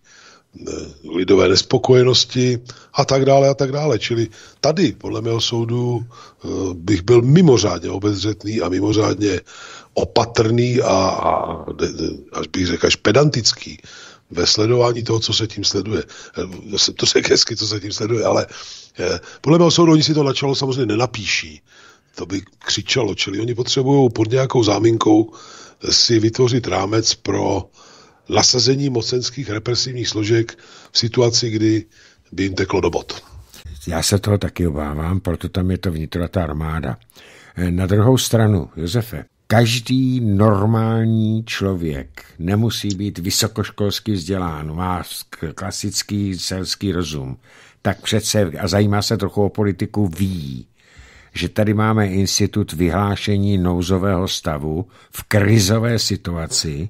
lidové nespokojenosti a tak dále a tak dále. Čili tady, podle mého soudu, eh, bych byl mimořádně obezřetný a mimořádně opatrný a, a až bych řekl, až pedantický ve sledování toho, co se tím sleduje. Eh, to se hezky, co se tím sleduje, ale eh, podle mého soudu oni si to načalo samozřejmě nenapíší. To by křičalo, čili oni potřebují pod nějakou záminkou si vytvořit rámec pro nasazení mocenských represivních složek v situaci, kdy by jim teklo do bod. Já se toho taky obávám, proto tam je to vnitro ta armáda. Na druhou stranu, Josefe, každý normální člověk nemusí být vysokoškolský vzdělán, má klasický selský rozum, tak přece a zajímá se trochu o politiku, ví, že tady máme institut vyhlášení nouzového stavu v krizové situaci,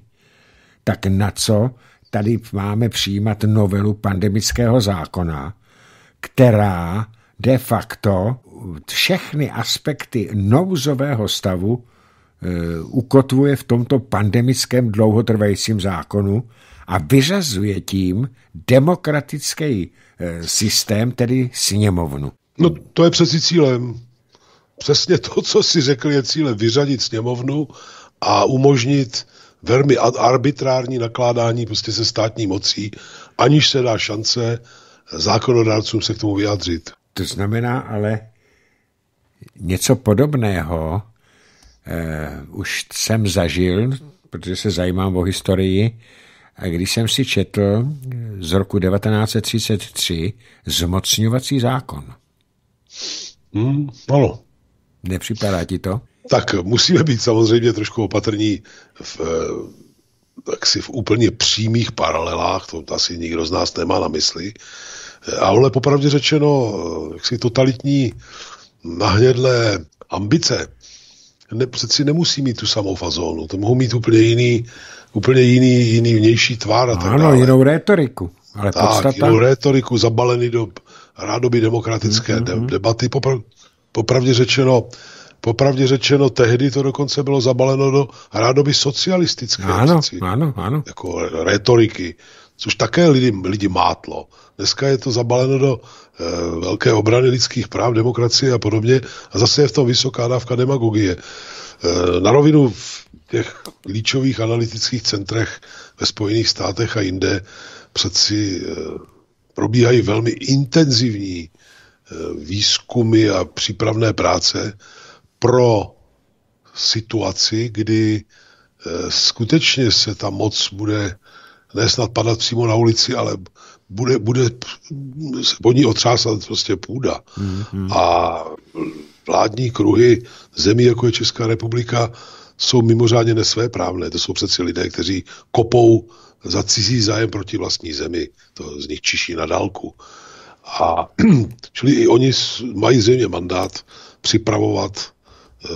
tak na co tady máme přijímat novelu pandemického zákona, která de facto všechny aspekty nouzového stavu ukotvuje v tomto pandemickém dlouhotrvajícím zákonu a vyřazuje tím demokratický e, systém, tedy sněmovnu. No to je přeci cílem. Přesně to, co si řekl, je cílem vyřadit sněmovnu a umožnit velmi arbitrární nakládání prostě se státní mocí, aniž se dá šance zákonodárcům se k tomu vyjádřit. To znamená ale něco podobného eh, už jsem zažil, protože se zajímám o historii, a když jsem si četl z roku 1933 zmocňovací zákon. Hmm, ano. Nepřipadá ti to? tak musíme být samozřejmě trošku opatrní v, tak si v úplně přímých paralelách, to asi nikdo z nás nemá na mysli, ale popravdě řečeno, jak si totalitní nahnědlé ambice ne, přeci nemusí mít tu samou fazónu, to mohou mít úplně jiný, úplně jiný, jiný vnější tvár a tak Ano, dále. jinou rétoriku. Ale tak, podstata... jinou rétoriku, zabalený do rádoby demokratické mm-hmm. debaty. Popra- popravdě řečeno, Popravdě řečeno, tehdy to dokonce bylo zabaleno do rádoby socialistické ano, ano, ano. Jako retoriky, což také lidi, lidi mátlo. Dneska je to zabaleno do velké obrany lidských práv, demokracie a podobně a zase je v tom vysoká dávka demagogie. E, na rovinu v těch klíčových analytických centrech ve Spojených státech a jinde přeci e, probíhají velmi intenzivní výzkumy a přípravné práce, pro situaci, kdy eh, skutečně se ta moc bude nesnad padat přímo na ulici, ale bude, bude se pod ní otřásat prostě půda. Mm-hmm. A vládní kruhy zemí, jako je Česká republika, jsou mimořádně nesvéprávné. To jsou přeci lidé, kteří kopou za cizí zájem proti vlastní zemi. To z nich čiší na dálku. A čili i oni mají zřejmě mandát připravovat eh,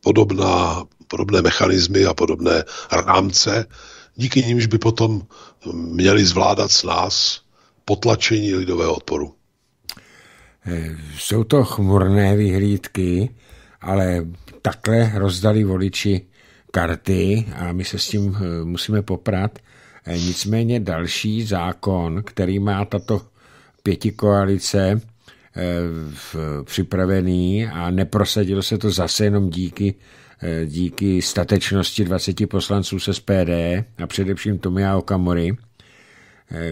podobná, podobné mechanismy a podobné rámce, díky nimž by potom měli zvládat s nás potlačení lidového odporu. Eh, jsou to chmurné vyhlídky, ale takhle rozdali voliči karty a my se s tím eh, musíme poprat. Eh, nicméně další zákon, který má tato pětikoalice připravený a neprosadilo se to zase jenom díky, díky statečnosti 20 poslanců z SPD a především Tomia Okamory,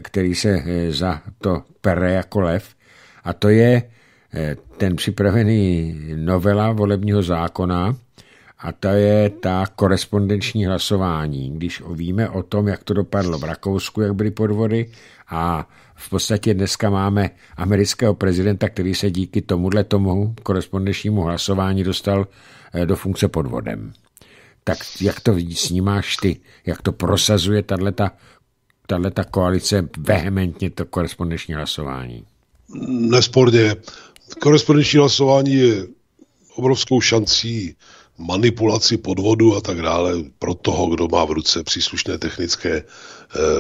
který se za to pere jako lev, a to je eh, ten připravený novela volebního zákona a to je ta korespondenční hlasování. Když víme o tom, jak to dopadlo v Rakousku, jak byly podvody a v podstatě dneska máme amerického prezidenta, který se díky tomuhle tomu korespondenčnímu hlasování dostal eh, do funkce podvodem. Tak jak to snímáš ty? Jak to prosazuje tato koalice vehementně to korespondenční hlasování? nesporně korespondenční hlasování je obrovskou šancí manipulaci podvodu a tak dále pro toho, kdo má v ruce příslušné technické e,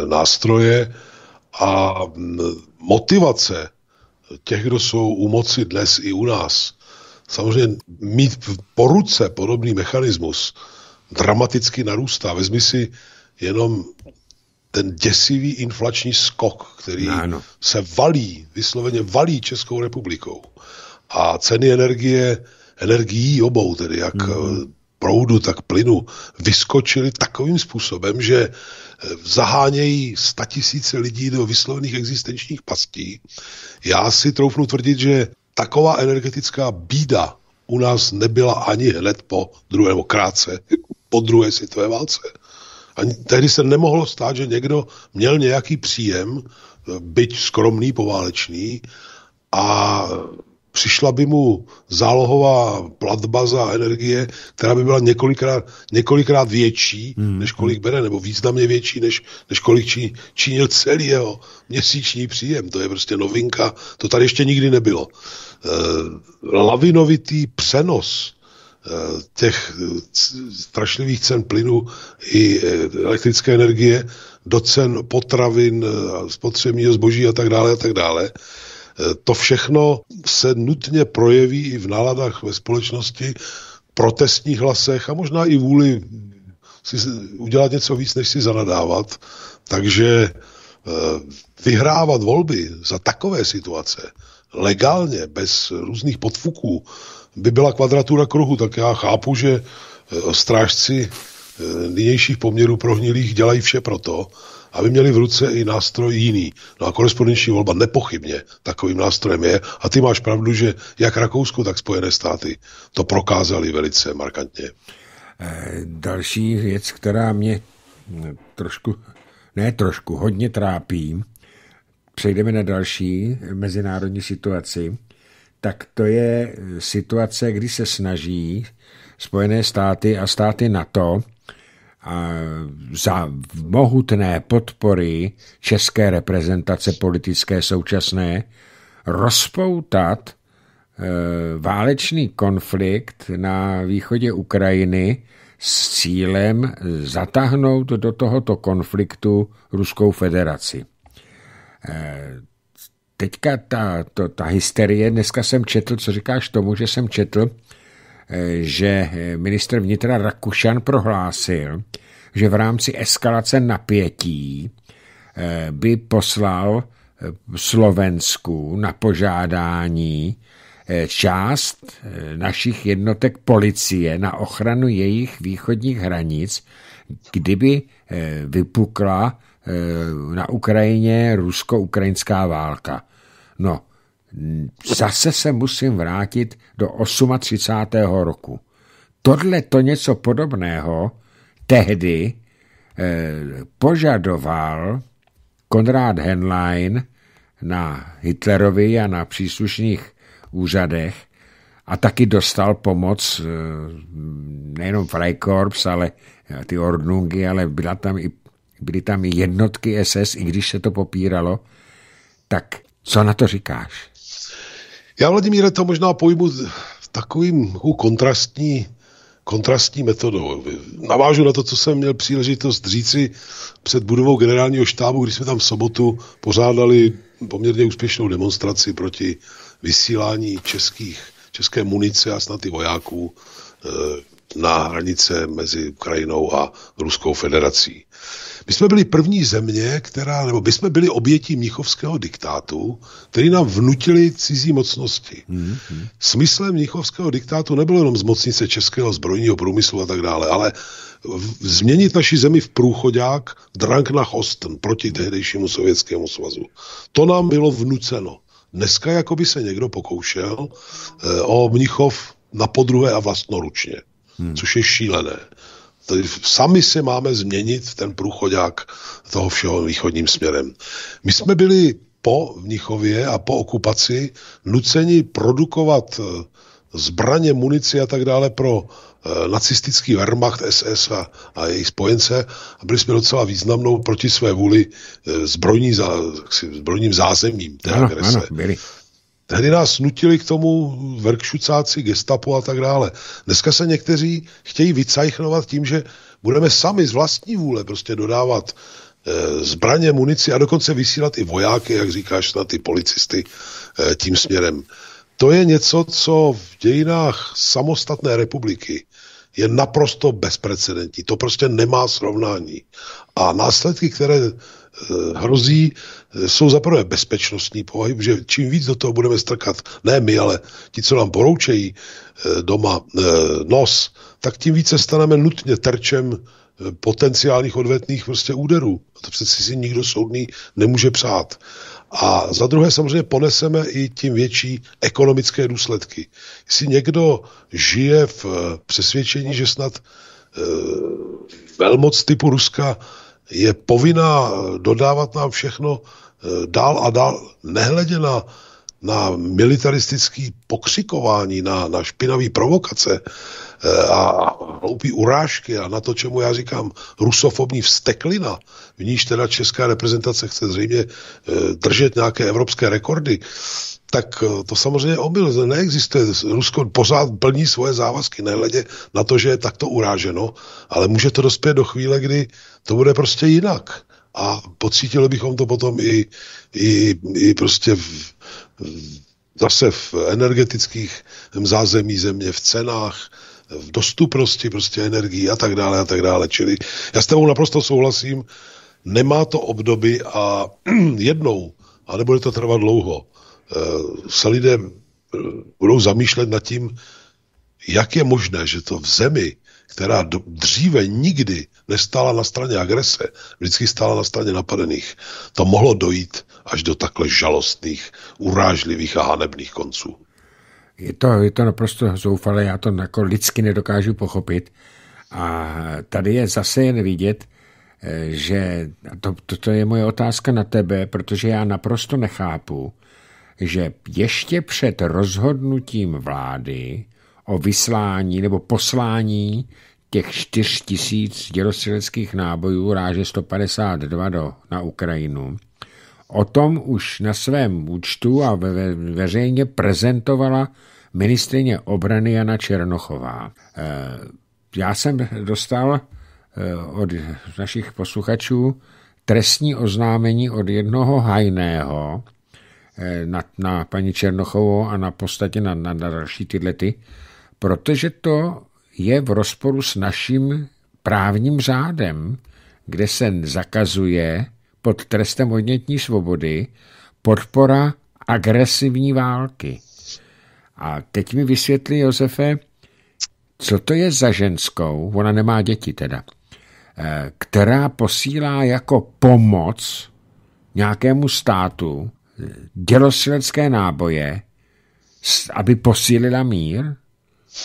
nástroje a motivace těch, kdo jsou u moci dnes i u nás, samozřejmě mít po ruce podobný mechanismus dramaticky narůstá. Vezmi si jenom ten děsivý inflační skok, který ano. se valí, vysloveně valí Českou republikou. A ceny energie, energií obou, tedy jak mm. proudu, tak plynu, vyskočily takovým způsobem, že eh, zahánějí statisíce lidí do vyslovených existenčních pastí. Já si troufnu tvrdit, že taková energetická bída u nás nebyla ani hned po druhé, krátce po druhé světové válce. A tehdy se nemohlo stát, že někdo měl nějaký příjem, byť skromný, poválečný, a přišla by mu zálohová platba za energie, která by byla několikrát, několikrát větší, hmm. než kolik bere, nebo významně větší, než, než kolik či, činil celý jeho měsíční příjem. To je prostě novinka, to tady ještě nikdy nebylo. E, lavinovitý přenos těch eh, strašlivých cen plynu i eh, elektrické energie do cen potravin, spotřebního zboží a tak dále a tak dále. To všechno se nutně projeví i v náladách ve společnosti, protestních hlasech a možná i vůli si udělat něco víc, než si zanadávat. Takže vyhrávat volby za takové situace legálně, bez různých podfuků, by byla kvadratura kruhu, tak já chápu, že e, strážci e, nynějších poměrů prohnilých dělají vše proto, aby měli v ruce i nástroj jiný. No a korespondenční volba nepochybně takovým nástrojem je. A ty máš pravdu, že jak Rakousko, tak Spojené státy to prokázali velice markantně. E, další věc, která mě trošku, ne trošku, hodně trápí, přejdeme na další mezinárodní situaci, tak to je situace, kdy se snaží Spojené státy a státy NATO a za mohutné podpory české reprezentace politické současné rozpoutat e, válečný konflikt na východě Ukrajiny s cílem zatáhnout do tohoto konfliktu Ruskou federaci. Teďka ta, to, ta hysterie, dneska jsem četl, co říkáš tomu, že jsem četl, eh, že ministr vnitra Rakušan prohlásil, že v rámci eskalace napětí eh, by poslal eh, Slovensku na požádání část našich jednotek policie na ochranu jejich východních hranic, kdyby vypukla na Ukrajině rusko-ukrajinská válka. No, zase se musím vrátit do 38. roku. Tohle to něco podobného tehdy eh, požadoval Konrád Henlein na Hitlerovi a na příslušných úřadech a taky dostal pomoc eh, nejenom Freikorps, ale eh, ty Ordnungy, ale byla tam i, byly tam i jednotky SS, i když se to popíralo, tak Co na to říkáš? Já, Vladimíre, to možná pojmu takovým kontrastní, kontrastní metodou. Navážu na to, co jsem měl příležitost říci před budovou generálního štábu, když jsme tam v sobotu pořádali poměrně úspěšnou demonstraci proti vysílání českých, české munice a snad i vojáků eh, na hranice mezi Ukrajinou a Ruskou federací. My jsme byli první země, která, nebo my jsme byli obětí mnichovského diktátu, který nám vnutili cizí mocnosti. Mm-hmm. Smyslem mnichovského diktátu nebylo jenom zmocnit se českého zbrojního průmyslu a tak dále, ale změnit naši zemi v průchodák Drang nach Osten proti tehdejšímu sovětskému svazu. To nám bylo vnuceno. Dneska jako by se někdo pokoušel eh, o Mnichov na podruhé a vlastnoručně, hmm. což je šílené. Sami se máme změnit ten průchodák toho všeho východním směrem. My jsme byli po Mnichově a po okupaci nuceni produkovat eh, zbraně, munici a tak dále pro e, nacistický Wehrmacht, SS a, a jejich spojence a byli jsme docela významnou proti své vůli e, zbrojní zá, zbrojním zázemím té ano, agrese. Ano, byli. Tehdy nás nutili k tomu verkšucáci, gestapo a tak dále. Dneska se někteří chtějí vycajchnovat tím, že budeme sami z vlastní vůle prostě dodávat e, zbraně, munici a dokonce vysílat i vojáky, jak říkáš, na ty policisty e, tím směrem. To je něco, co v dějinách samostatné republiky je naprosto bezprecedentní. To prostě nemá srovnání. A následky, které e, hrozí, jsou zaprvé bezpečnostní povahy, že čím víc do toho budeme strkat, ne my, ale ti, co nám poroučejí e, doma nos, tak tím více staneme nutně terčem potenciálních odvetných prostě úderů. To přeci si nikdo soudný nemůže přát. A za druhé samozřejmě poneseme i tím větší ekonomické důsledky. Jestli někdo žije v eh, přesvědčení, že snad velmoc typu Ruska je povinná dodávat nám všechno dál a dál, nehledě na na militaristický pokřikování, na, na špinavý provokace eh, a hloupý urážky a na to, čemu já říkám rusofobní vsteklina, v níž teda česká reprezentace chce zřejmě eh, držet nějaké evropské rekordy, tak eh, to samozřejmě omyl, neexistuje. Rusko pořád plní svoje závazky, nehledě na to, že je takto uráženo, ale může to dospět do chvíle, kdy to bude prostě jinak. A pocítili bychom to potom i, i, i prostě v, zase v energetických zázemí země, v cenách, v dostupnosti prostě energií a tak dále a tak dále. Čili já s tebou naprosto souhlasím, nemá to obdoby a jednou, a nebude to trvat dlouho, eh, se lidé eh, budou zamýšlet nad tím, jak je možné, že to v zemi, která dříve nikdy nestála na straně agrese, vždycky stála na straně napadených, to mohlo dojít až do takhle žalostných, urážlivých a hanebných konců. Je to, je to naprosto zoufalé, já to jako lidsky nedokážu pochopit. A tady je zase jen vidět, eh, že to, to, to je moje otázka na tebe, protože já naprosto nechápu, že ještě před rozhodnutím vlády o vyslání nebo poslání těch 4 tisíc dělostřeleckých nábojů ráže 152 do, na Ukrajinu, O tom už na svém účtu a ve, veřejně prezentovala ministrině obrany Jana Černochová. E, já jsem dostal e, od našich posluchačů trestní oznámení od jednoho hajného e, na, na paní Černochovou a na podstatě na, na, na další tyhle ty, protože to je v rozporu s naším právním řádem, kde se zakazuje pod trestem odnětní svobody podpora agresivní války. A teď mi vysvětlí Josefe, co to je za ženskou, ona nemá děti teda, eh, která posílá jako pomoc nějakému státu eh, dělostřelecké náboje, aby posílila mír?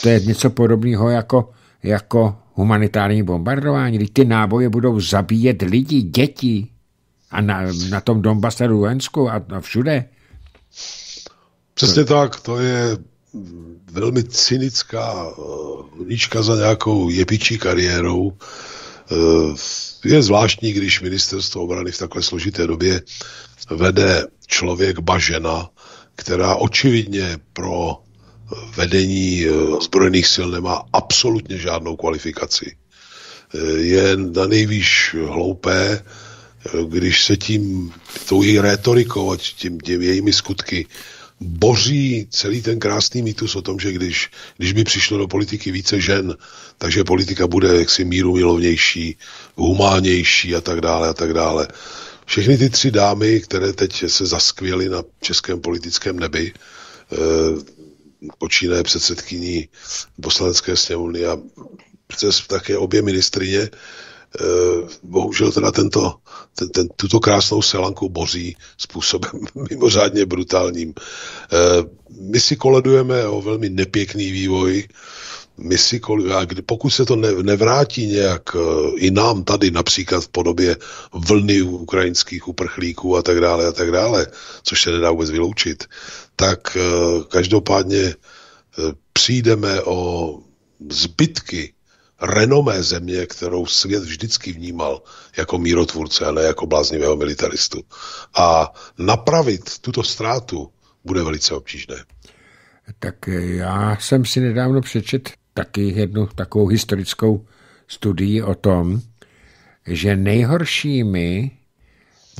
To je něco podobného jako, jako humanitární bombardování. Ty náboje budou zabíjet lidi, děti. A na, na tom Donbase Luensku a, a všude. Přesně to... tak, to je velmi cynická uh, líčka za nějakou jepičí kariérou. je zvláštní, když ministerstvo obrany v takhle složité době vede člověk bažena, která očividně pro vedení zbrojených sil nemá absolutně žádnou kvalifikaci. Je na nejvýš hloupé, když se tím, tou její rétorikou a tím, tím jejími skutky boří celý ten krásný mýtus o tom, že když, když by přišlo do politiky více žen, takže politika bude jaksi míru milovnější, humánnější a tak dále a tak dále. Všechny ty tři dámy, které teď se zaskvěly na českém politickém nebi, eh, počínaje předsedkyní poslanecké sněmovny a přes také obě ministrině, Eh, bohužel teda tento, ten, ten, tuto krásnou selanku boří způsobem mimořádně brutálním. Eh, my si koledujeme o velmi nepěkný vývoj, my si, a kdy, pokud se to ne, nevrátí nějak eh, i nám tady, například v podobě vlny ukrajinských uprchlíků a tak dále a tak dále, což se nedá vůbec vyloučit, tak každopádně přijdeme o zbytky renomé země, kterou svět vždycky vnímal jako mírotvůrce a ne jako bláznivého militaristu. A napravit tuto ztrátu bude velice obtížné. Tak já jsem si nedávno přečet taky jednu takovou historickou studii o tom, že nejhoršími,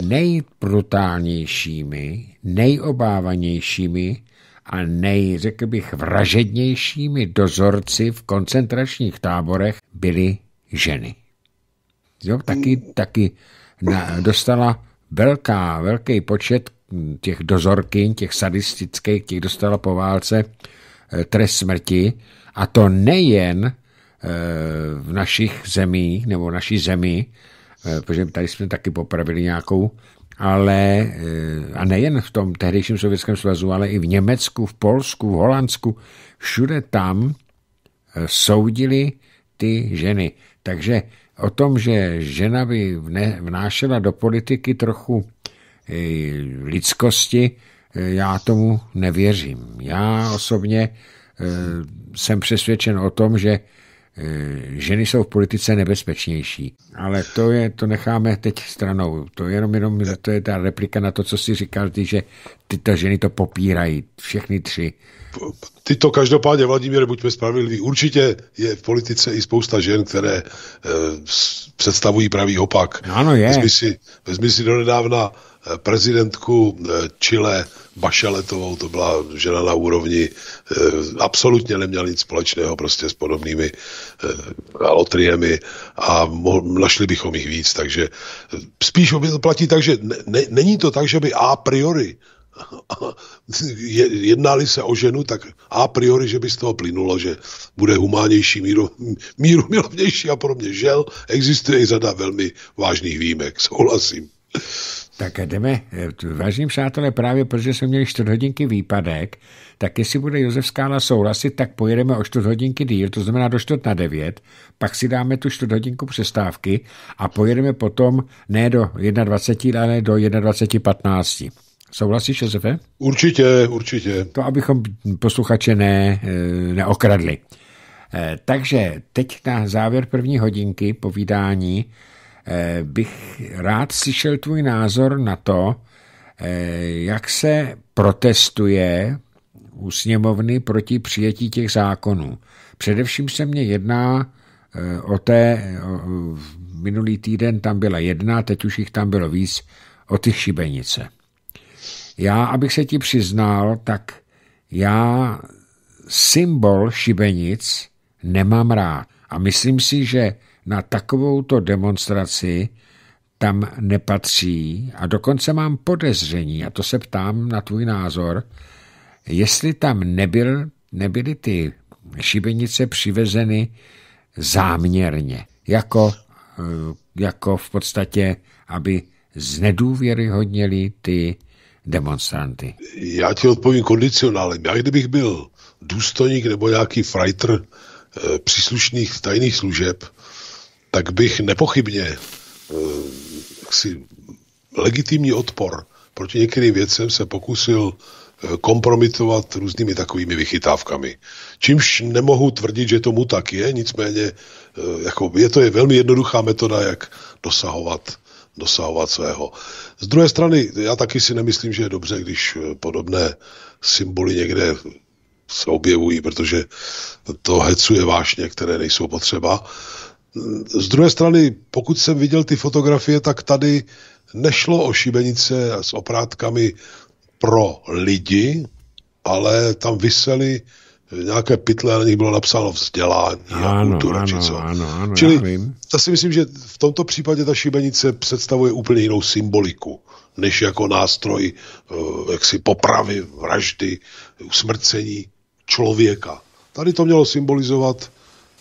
nejbrutálnějšími, nejobávanějšími a nej, řekl bych, vražednějšími dozorci v koncentračních táborech byly ženy. Jo, taky, taky na, dostala velká, velký počet těch dozorkyň, těch sadistických, těch dostala po válce eh, trest smrti a to nejen eh, v našich zemích nebo naší zemi, protože tady jsme taky popravili nějakou ale eh, a nejen v tom tehdejším Sovětském svazu, ale i v Německu, v Polsku, v Holandsku, všude tam eh, soudili ty ženy. Takže o tom, že žena by vnášela do politiky trochu eh, lidskosti, já tomu nevěřím. Já osobně jsem přesvědčen o tom, že Eh, ženy jsou v politice nebezpečnější. Ale to je, to necháme teď stranou. To je jenom, jenom to je ta replika na to, co si říkal ty, že tyto ženy to popírají. Všechny tři. Ty to každopádně, Vladimír, buďme spravedliví. Určitě je v politice i spousta žen, které e, představují pravý opak. Ano, je. Vezmi si, vezmi si donedávna prezidentku eh, Chile Bašeletovou, to byla žena na úrovni, eh, absolutně neměla nic společného prostě s podobnými eh, lotriemi a našli bychom jich víc, takže spíš to platí tak, že ne, není to tak, že by a priori jednali se o ženu, tak a priori, že by z toho plynulo, že bude humánější, míru, míru milovnější a podobně. Žel, existuje i řada velmi vážných výjimek, souhlasím. Tak jdeme, vážení přátelé, právě protože jsme měli čtvrt hodinky výpadek, tak jestli bude Josef Skála souhlasit, tak pojedeme o čtvrt hodinky díl, to znamená do čtvrt na devět, pak si dáme tu čtvrt hodinku přestávky a pojedeme potom ne do 21, ale do 21.15. Souhlasíš, Josefe? Určitě, určitě. To, abychom posluchače ne, eh, neokradli. Eh, takže teď na závěr první hodinky povídání Eh, bych rád slyšel tvůj názor na to, eh, jak se protestuje u sněmovny proti přijetí těch zákonů. Především se mě jedná eh, o té, minulý týden tam byla jedna, teď už jich tam bylo víc, o ty šibenice. Já, abych se ti přiznal, tak já symbol šibenic nemám rád. A myslím si, že na takovouto demonstraci tam nepatří a dokonce mám podezření, a to se ptám na tvůj názor, jestli tam nebyl, nebyly ty šibenice přivezeny záměrně, jako, eh, jako v podstatě, aby znedůvěryhodnili ty demonstranty. Já ti odpovím kondicionálně. Já kdybych byl důstojník nebo nějaký frajtr e, příslušných tajných služeb, tak bych nepochybně eh, si legitimní odpor proti některým věcem se pokusil kompromitovat různými takovými vychytávkami. Čímž nemohu tvrdit, že tomu tak je, nicméně eh, jako je to je velmi jednoduchá metoda, jak dosahovat, dosahovat svého. Z druhé strany, já taky si nemyslím, že je dobře, když podobné symboly někde se objevují, protože to hecuje vášně, které nejsou potřeba. Z druhé strany, pokud jsem viděl ty fotografie, tak tady nešlo o šibenice s oprátkami pro lidi, ale tam vysely nějaké pytle a na nich bylo napsáno vzdělání ano, a kultura, ano, či co. Ano, ano, Čili to si myslím, že v tomto případě ta šibenice představuje úplně jinou symboliku, než jako nástroj uh, jaksi popravy, vraždy, usmrcení člověka. Tady to mělo symbolizovat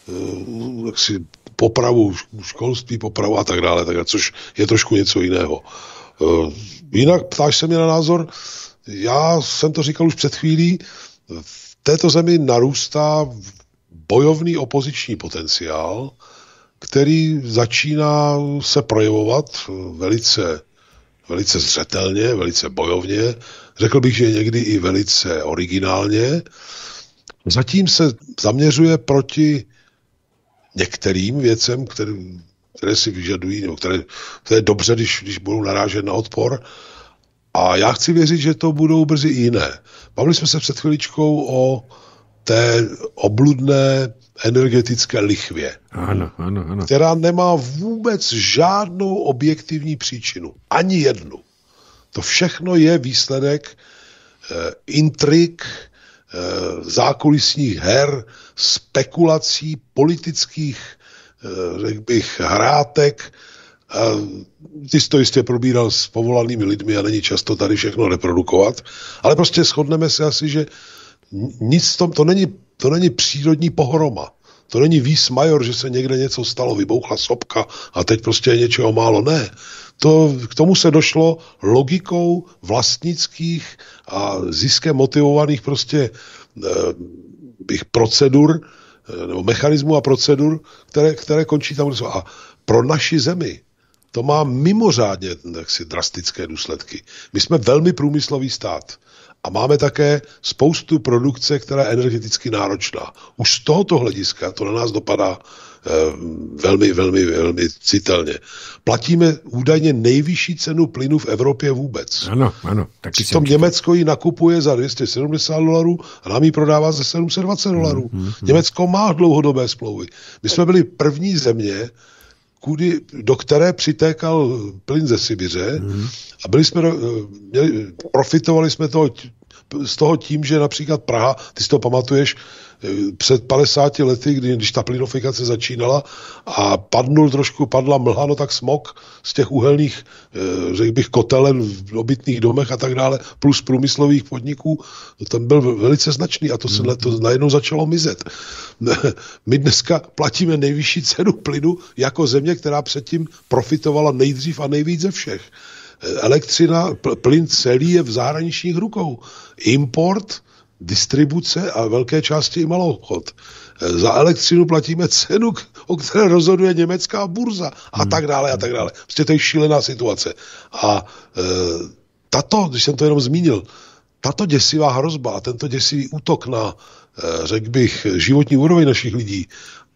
uh, jaksi popravu školství, popravu a tak dále, tak dále což je trošku něco jiného. Uh, jinak ptáš se mě na názor, já jsem to říkal už před chvílí, v této zemi narůstá bojovný opoziční potenciál, který začíná se projevovat velice, velice zřetelně, velice bojovně, řekl bych, že někdy i velice originálně. Zatím se zaměřuje proti některým věcem, které, které si vyžadují, nebo které, které je dobře, když, když budou narážet na odpor. A já chci věřit, že to budou brzy i jiné. Bavili jsme se před chviličkou o té obludné energetické lichvě. Ano, ano, ano. Která nemá vůbec žádnou objektivní příčinu. Ani jednu. To všechno je výsledek eh, intrik, Eh, zákulisních her, spekulací, politických, eh, řekl bych, hrátek. Ty jsi to jistě probíral s povolanými lidmi a není často tady všechno reprodukovat, ale prostě shodneme se asi, že nic tom, to není, to není přírodní pohroma. To není výs major, že se někde něco stalo, vybouchla sopka a teď prostě je něčeho málo. Ne. To, k tomu se došlo logikou vlastnických a ziskem motivovaných prostě eh, bych procedur, eh, nebo mechanismů a procedur, které, které končí tam. A pro naši zemi to má mimořádně jaksi, drastické důsledky. My jsme velmi průmyslový stát. A máme také spoustu produkce, která je energeticky náročná. Už z tohoto hlediska to na nás dopadá velmi, velmi, velmi citelně. Platíme údajně nejvyšší cenu plynu v Evropě vůbec. Ano, ano. Taky tom Německo ji nakupuje za 270 dolarů a nám ji prodává za 720 dolarů. Mm, mm, mm. Německo má dlouhodobé splouvy. My jsme byli první země, kudy, do které přitékal plyn ze Sibiře mm. a byli jsme, eh, měli, profitovali jsme toho, z toho tím, že například Praha, ty si to pamatuješ, eh, před 50 lety, kdy, když ta plynofikace začínala a padnul trošku, padla mlha, no tak smog z těch uhelných, eh, řekl bych, kotelen v obytných domech a tak dále, plus průmyslových podniků, ten byl velice značný a to se mm. to najednou začalo mizet. My dneska platíme nejvyšší cenu plynu jako země, která předtím profitovala nejdřív a nejvíc ze všech. Elektřina, plyn celý je v zahraničních rukou. Import, distribuce a velké části i malou obchod. Za elektřinu platíme cenu, o které rozhoduje německá burza a hmm. tak dále a tak dále. Prostě to je šílená situace. A e, tato, když jsem to jenom zmínil, tato děsivá hrozba a tento děsivý útok na, e, řekl bych, životní úroveň našich lidí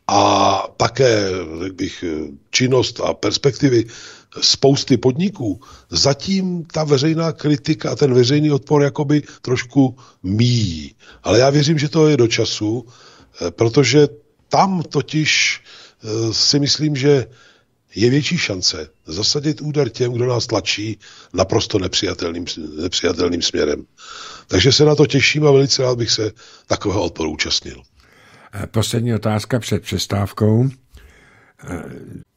a také, řekl bych, činnost a perspektivy spousty podniků, zatím ta veřejná kritika a ten veřejný odpor jakoby trošku míjí. Ale já věřím, že to je do času, eh, protože tam totiž eh, si myslím, že je větší šance zasadit úder těm, kdo nás tlačí naprosto nepřijatelným, nepřijatelným směrem. Takže se na to těším a velice rád bych se takového odporu účastnil. Eh, poslední otázka před přestávkou.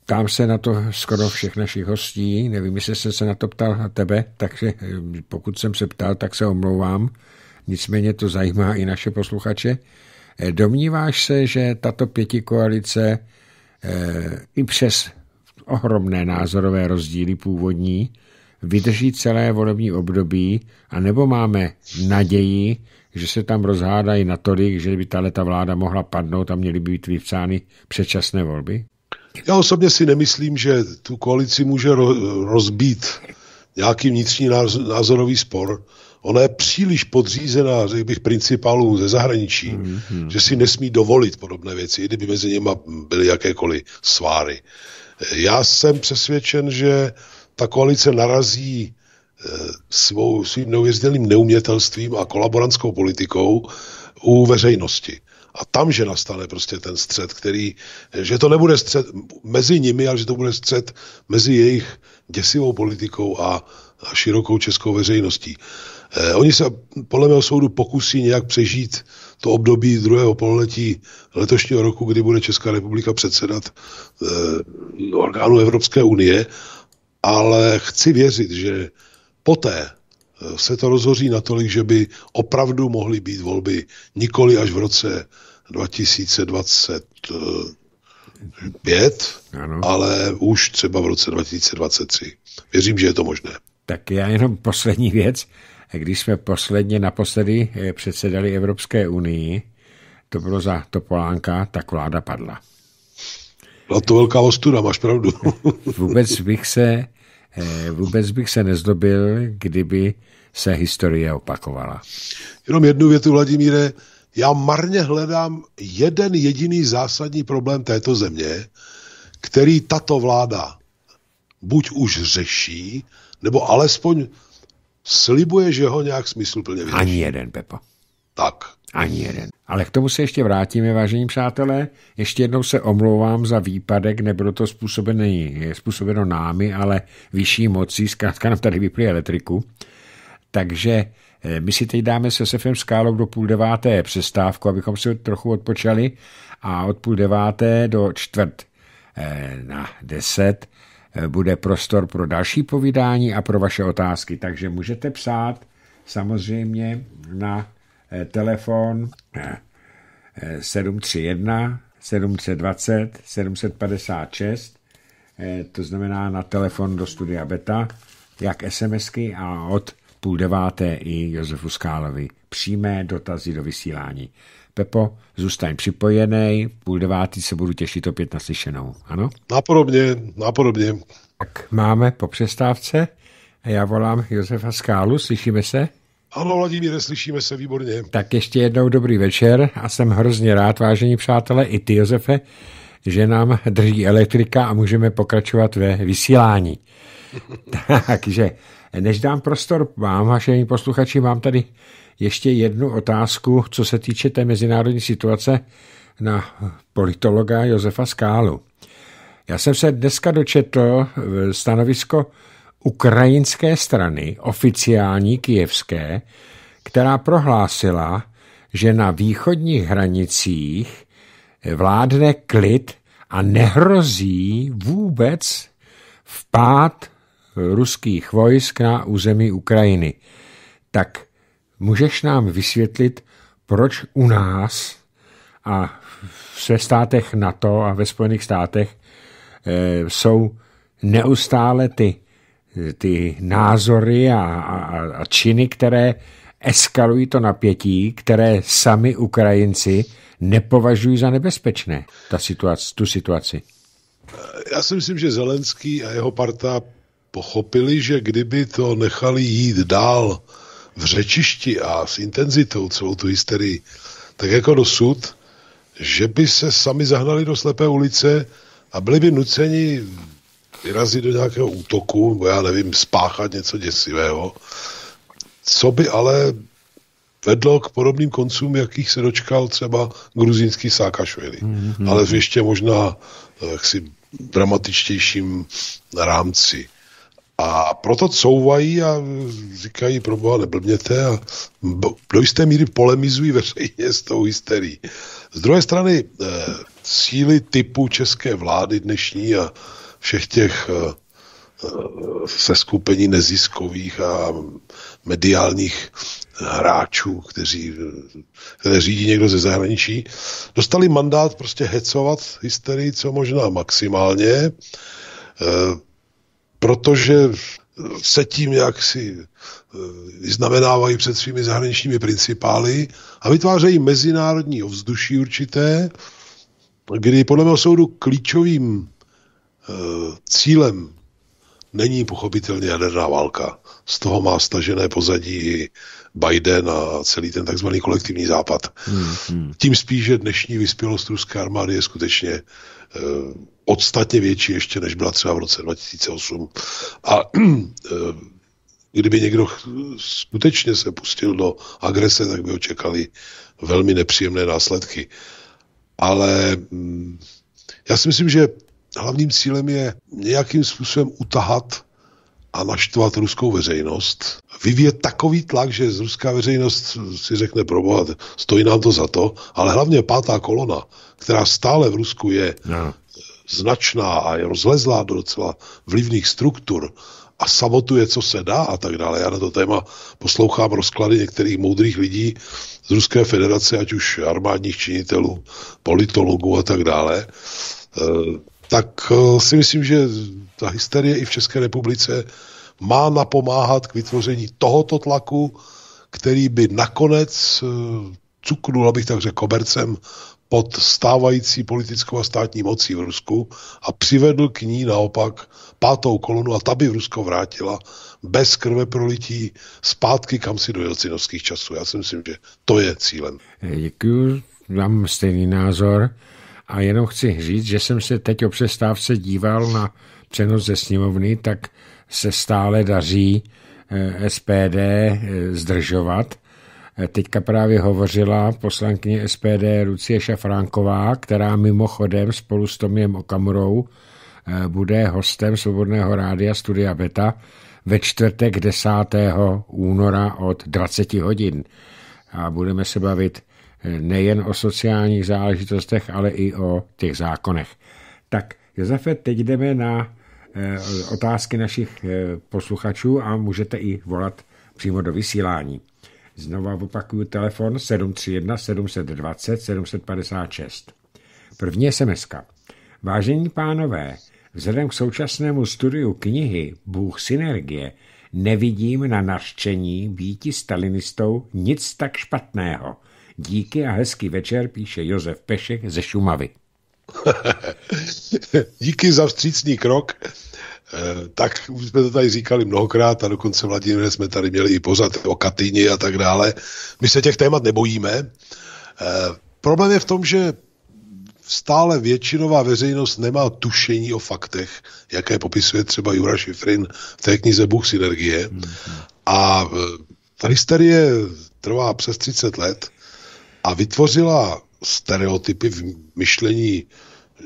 Ptám se na to skoro všech našich hostí, nevím, jestli jsem se na to ptal na tebe, takže eh, pokud jsem se ptal, tak se omlouvám. Nicméně to zajímá i naše posluchače. Eh, domníváš se, že tato pětikoalice eh, i přes ohromné názorové rozdíly původní vydrží celé volební období, anebo máme naději, že se tam rozhádají natolik, že by tato vláda mohla padnout a měly by být vypsány předčasné volby? Já osobně si nemyslím, že tu koalici může rozbít nějaký vnitřní názorový spor. ona je příliš podřízená, řekl bych, principálům ze zahraničí, mm-hmm. že si nesmí dovolit podobné věci, i kdyby mezi nimi byly jakékoliv sváry. Já jsem přesvědčen, že ta koalice narazí eh, svou, svým neuvěřitelným neumětelstvím a kolaborantskou politikou u veřejnosti. A tam, že nastane prostě ten střed, který, že to nebude střed mezi nimi, ale že to bude střed mezi jejich děsivou politikou a, a širokou českou veřejností. Eh, oni se podle mého soudu pokusí nějak přežít to období druhého pololetí letošního roku, kdy bude Česká republika předsedat eh, orgánu Evropské unie, ale chci věřit, že poté se to rozhoří natolik, že by opravdu mohly být volby nikoli až v roce 2025, ano. ale už třeba v roce 2023. Věřím, že je to možné. Tak já jenom poslední věc. Když jsme posledně naposledy eh, předsedali Evropské unii, to bylo za Topolánka, tak vláda padla. Byla to velká ostuda, máš pravdu. vůbec bych se, eh, vůbec bych se nezdobil, kdyby se historie opakovala. Jenom jednu větu, Vladimíre. Já marně hledám jeden jediný zásadní problém této země, který tato vláda buď už řeší, nebo alespoň slibuje, že ho nějak smysluplně vyřeší. Ani jeden, Pepo. Tak. Ani jeden. Ale k tomu se ještě vrátíme, vážení přátelé. Ještě jednou se omlouvám za výpadek, nebylo to způsobeno, je způsobeno námi, ale vyšší mocí, zkrátka nám tady vyply elektriku. Takže eh, my si teď dáme se Sefem Skálou do půl deváté přestávku, abychom si trochu odpočali a od půl deváté do čtvrt eh, na deset Eh, bude prostor pro další povídání a pro vaše otázky. Takže můžete psát samozřejmě na telefon 731 720 756, to znamená na telefon do studia Beta, jak SMSky a od půl deváté i Josefu Skálovi přímé dotazy do vysílání. Pepo, zůstaň připojený, půl devátý se budu těšit opět na slyšenou, ano? Napodobně, napodobně. Tak máme po přestávce a já volám Josefa Skálu, slyšíme se? Ano, Vladimíre, slyšíme se výborně. Tak ještě jednou dobrý večer a jsem hrozně rád, vážení přátelé, i ty, Josefe, že nám drží elektrika a můžeme pokračovat ve vysílání. Takže než dám prostor vám, vážení posluchači, mám tady ještě jednu otázku, co se týče té mezinárodní situace na politologa Josefa Skálu. Já jsem se dneska dočetl stanovisko ukrajinské strany, oficiální kijevské, která prohlásila, že na východních hranicích vládne klid a nehrozí vůbec vpád ruských vojsk na území Ukrajiny. Tak Můžeš nám vysvětlit, proč u nás a ve státech NATO a ve Spojených státech e, jsou neustále ty, ty názory a, a, a činy, které eskalují to napětí, které sami Ukrajinci nepovažují za nebezpečné, ta situace, tu situaci. Já si myslím, že Zelenský a jeho parta pochopili, že kdyby to nechali jít dál v řečišti a s intenzitou celou tu hysterii, tak jako dosud, že by se sami zahnali do slepé ulice a byli by nuceni vyrazit do nějakého útoku, nebo já nevím, spáchat něco děsivého, co by ale vedlo k podobným koncům, jakých se dočkal třeba gruzínský Sákašvili. Mm-hmm. Ale v ještě možná eh, jaksi dramatičtějším rámci. A proto couvají a říkají, pro boha neblbněte a do jisté míry polemizují veřejně s tou hysterií. Z druhé strany eh, síly typu české vlády dnešní a všech těch eh, eh seskupení neziskových a mediálních hráčů, kteří, které řídí někdo ze zahraničí, dostali mandát prostě hecovat hysterii co možná maximálně. Protože se tím jaksi eh, vyznamenávají před svými zahraničními principály a vytvářejí mezinárodní ovzduší určité, kdy podle mého soudu klíčovým e, cílem není pochopitelně jaderná válka. Z toho má stažené pozadí i Biden a celý ten takzvaný kolektivní západ. Hmm, hmm. Tím spíš, že dnešní vyspělost ruské armády je skutečně uh, podstatně větší ještě, než byla třeba v roce 2008. A uh, kdyby někdo skutečně se pustil do agrese, tak by očekali velmi nepříjemné následky. Ale um, já si myslím, že hlavním cílem je nějakým způsobem utahat a naštvat ruskou veřejnost, vyvíjet takový tlak, že z ruská veřejnost si řekne probohat, stojí nám to za to, ale hlavně pátá kolona, která stále v Rusku je no. značná a je rozlezlá do docela vlivných struktur a sabotuje, co se dá a tak dále. Já na to téma poslouchám rozklady některých moudrých lidí z Ruské federace, ať už armádních činitelů, politologů a tak dále tak eh, si myslím, že ta hysterie i v České republice má napomáhat k vytvoření tohoto tlaku, který by nakonec eh, cuknul, abych tak řekl, kobercem pod stávající politickou a státní mocí v Rusku a přivedl k ní naopak pátou kolonu a ta by Rusko vrátila bez krve prolití zpátky kam si do jelcinovských časů. Já si myslím, že to je cílem. Děkuji, mám stejný názor. A jenom chci říct, že jsem se teď o přestávce díval na přenos ze sněmovny, tak se stále daří eh, SPD eh, zdržovat. Eh, teďka právě hovořila poslankyně SPD Lucie Šafránková, která mimochodem spolu s Tomiem Okamurou bude hostem Svobodného rádia Studia Beta ve čtvrtek 10. února od 20 hodin. A budeme se bavit nejen o sociálních záležitostech, ale i o těch zákonech. Tak, Josefe, teď jdeme na otázky našich eh, posluchačů a můžete i volat přímo do vysílání. Znova opakuju telefon 731 720 756. První sms -ka. Vážení pánové, vzhledem k současnému studiu knihy Bůh synergie nevidím na nařčení býti stalinistou nic tak špatného – Díky a hezký večer, píše Josef Pešek ze Šumavy. Díky za vstřícný krok. Eh, tak už jsme to tady říkali mnohokrát a dokonce Vladimír jsme tady měli i pozad o Katyni a tak dále. My se těch témat nebojíme. Eh, problém je v tom, že stále většinová veřejnost nemá tušení o faktech, jaké popisuje třeba Jura Šifrin v té knize Bůh synergie. A eh, ta hysterie trvá přes 30 let a vytvořila stereotypy v myšlení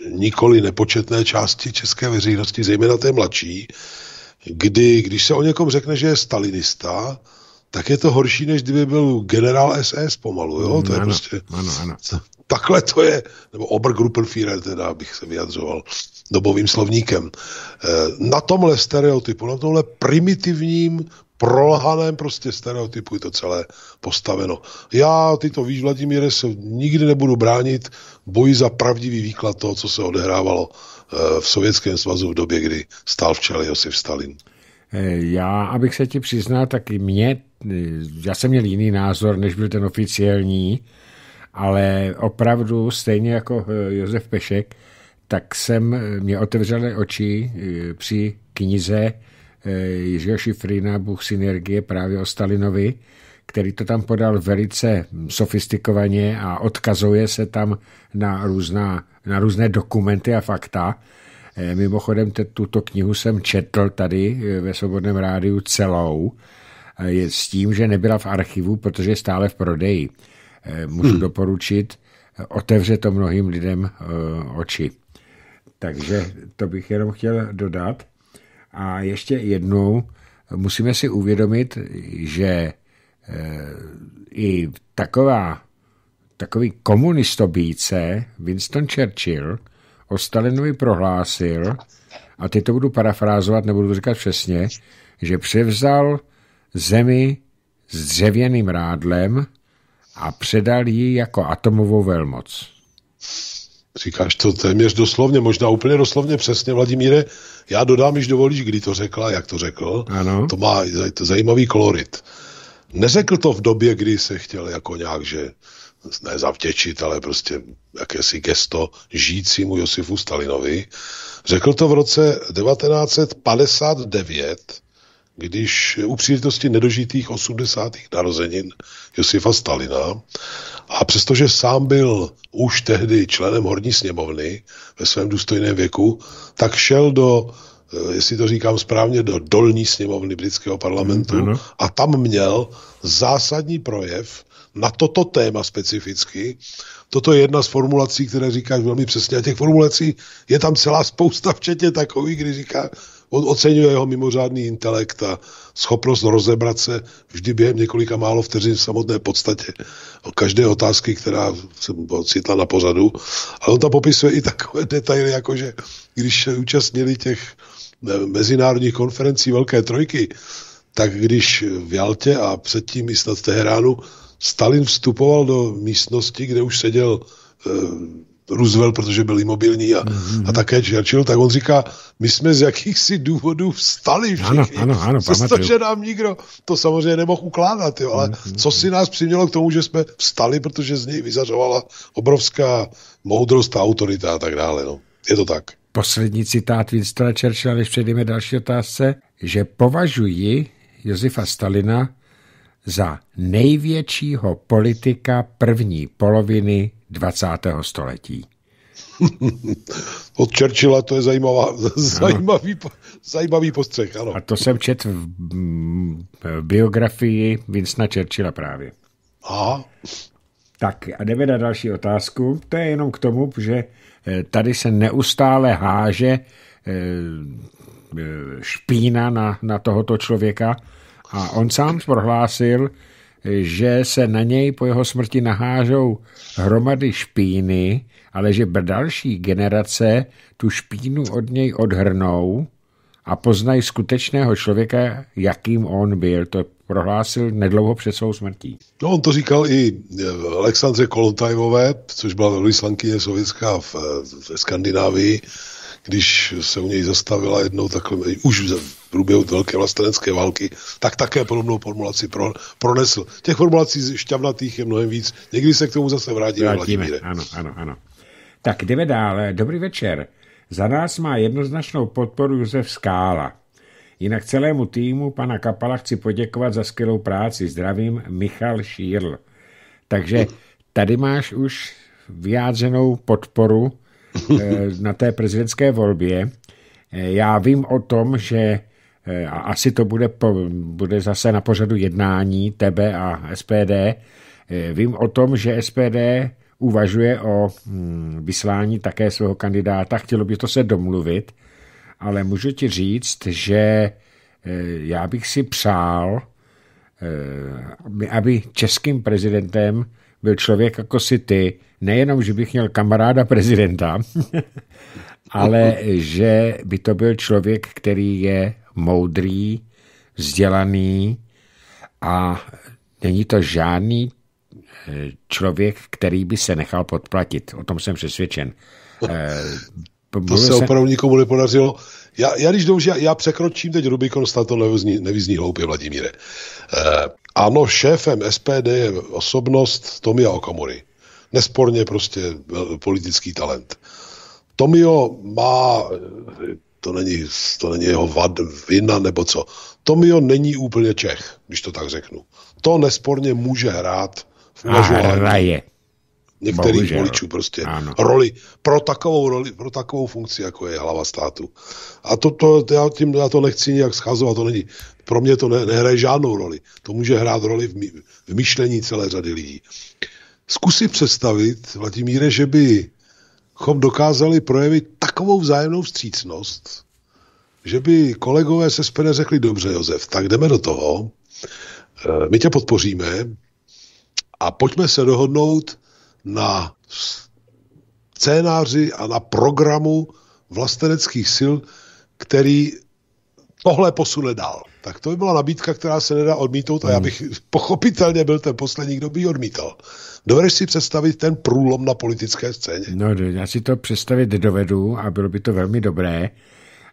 nikoli nepočetné části české veřejnosti, zejména té mladší, kdy, když se o někom řekne, že je stalinista, tak je to horší, než kdyby byl generál SS pomalu, jo? To je ano, prostě... Ano, ano. Takhle to je, nebo Obergruppenführer teda, bych se vyjadřoval dobovým slovníkem. Eh, na tomhle stereotypu, na tomhle primitivním prolhaném prostě stereotypu je to celé postaveno. Já, ty to víš, Vladimíre, se nikdy nebudu bránit boji za pravdivý výklad toho, co se odehrávalo eh, v Sovětském svazu v době, kdy stál v čele Josif Stalin. Eh, já, abych se ti přiznal, tak i mě, eh, já jsem měl jiný názor, než byl ten oficiální, ale opravdu stejně jako Josef Pešek, tak jsem mě otevřel oči při knize Jiřího Šifrina, Bůh synergie právě o Stalinovi, který to tam podal velice sofistikovaně a odkazuje se tam na, různá, na různé dokumenty a fakta. Eh, mimochodem tuto knihu jsem četl tady eh, ve Svobodném rádiu celou, je s tím, že nebyla v archivu, protože je stále v prodeji. Můžu hmm. doporučit, otevře to mnohým lidem oči. Takže to bych jenom chtěl dodat. A ještě jednou musíme si uvědomit, že eh, i taková, takový komunistobíce Winston Churchill o Stalinovi prohlásil, a teď to budu parafrázovat, nebudu říkat přesně, že převzal zemi s dřevěným rádlem a předal ji jako atomovou velmoc. Říkáš to téměř doslovně, možná úplně doslovně přesně, Vladimíre. Já dodám, když dovolíš, kdy to řekla, jak to řekl. Ano. To má to zajímavý kolorit. Neřekl to v době, kdy se chtěl jako nějak, že ne zavděčit, ale prostě jakési gesto žijícímu Josifu Stalinovi. Řekl to v roce 1959, když u příležitosti nedožitých 80. narozenin Josifa Stalina a přestože sám byl už tehdy členem horní sněmovny ve svém důstojném věku, tak šel do, eh, jestli to říkám správně, do dolní sněmovny britského parlamentu mm, a tam měl zásadní projev na toto téma specificky. Toto je jedna z formulací, které říkáš velmi přesně. A těch formulací je tam celá spousta, včetně takových, kdy říká, oceňuje jeho mimořádný intelekt a schopnost rozebrat se vždy během několika málo vteřin v samotné podstatě o každé otázky, která se ocitla na pozadu. Ale on tam popisuje i takové detaily, jako že když se účastnili těch mezinárodních konferencí Velké trojky, tak když v Jaltě a předtím i snad v Teheránu Stalin vstupoval do místnosti, kde už seděl eh, Roosevelt, protože byl imobilní a, mm-hmm. a také Churchill, tak on říká, my jsme z jakýchsi důvodů vstali všichni. Ano, ano, ano, Přestože nám nikdo to samozřejmě nemohl ukládat, jo, ale mm-hmm. co si nás přimělo k tomu, že jsme vstali, protože z něj vyzařovala obrovská moudrost a autorita a tak dále. No. Je to tak. Poslední citát Winstona Churchilla, než přejdeme další otázce, že považuji Josefa Stalina za největšího politika první poloviny 20. století. Od Churchilla to je zajímavá, zajímavý, zajímavý postřeh, ano. A to jsem četl v, v biografii Vincenta Churchilla právě. Aha. Tak a jdeme na další otázku. To je jenom k tomu, že eh, tady se neustále háže eh, eh, špína na, na tohoto člověka a on sám prohlásil, že se na něj po jeho smrti nahážou hromady špíny, ale že další generace tu špínu od něj odhrnou a poznají skutečného člověka, jakým on byl. To prohlásil nedlouho před svou smrtí. No, on to říkal i Alexandře Kolontajové, což byla velvyslankyně sovětská v, v Skandinávii, když se u něj zastavila jednou takhle, už v průběhu velké vlastenecké války, tak také podobnou formulaci pro, pronesl. Těch formulací šťavnatých je mnohem víc. Někdy se k tomu zase vrátíme. vrátíme. Ano, ano, ano. Tak jdeme dále. Dobrý večer. Za nás má jednoznačnou podporu Josef Skála. Jinak celému týmu pana Kapala chci poděkovat za skvělou práci. Zdravím, Michal Šírl. Takže tady máš už vyjádřenou podporu na té prezidentské volbě. Eh, já vím o tom, že eh, a asi to bude, po, bude zase na pořadu jednání tebe a SPD. Vím o tom, že SPD uvažuje o hm, vyslání také svého kandidáta, chtělo by to se domluvit, ale můžu ti říct, že já bych si přál, aby českým prezidentem byl člověk jako si ty, nejenom, že bych měl kamaráda prezidenta, ale že by to byl člověk, který je moudrý, vzdělaný a není to žádný eh, člověk, který by se nechal podplatit. O tom jsem přesvědčen. Eh, to se opravdu nikomu nepodařilo. Já, já když douži, já, já překročím teď Rubikon, snad to nevyzní, nevyzní hloupě, Vladimíre. Ano, šéfem SPD je osobnost Tomia Okamury nesporně prostě politický talent. Tomio má, to není, to není jeho vad, vina nebo co, Tomio není úplně Čech, když to tak řeknu. To nesporně může hrát v uvažování některých Bohužel. voličů prostě ano. roli, pro takovou roli, pro takovou funkci, jako je hlava státu. A to, to já, tím, já to nechci nějak schazovat, to není, pro mě to ne, nehraje žádnou roli. To může hrát roli v, my, v myšlení celé řady lidí. Zkus si představit, Vladimíre, že by chom dokázali projevit takovou vzájemnou vstřícnost, že by kolegové se SPD řekli, dobře, Josef, tak jdeme do toho, eh, my tě podpoříme a pojďme se dohodnout na scénáři a na programu vlasteneckých sil, který tohle posune dál. Tak to by byla nabídka, která se nedá odmítnout a já hmm. bych pochopitelně byl ten poslední, kdo by ji odmítal. Dovedeš si představit ten průlom na politické scéně? No, já si to představit dovedu a bylo by to velmi dobré.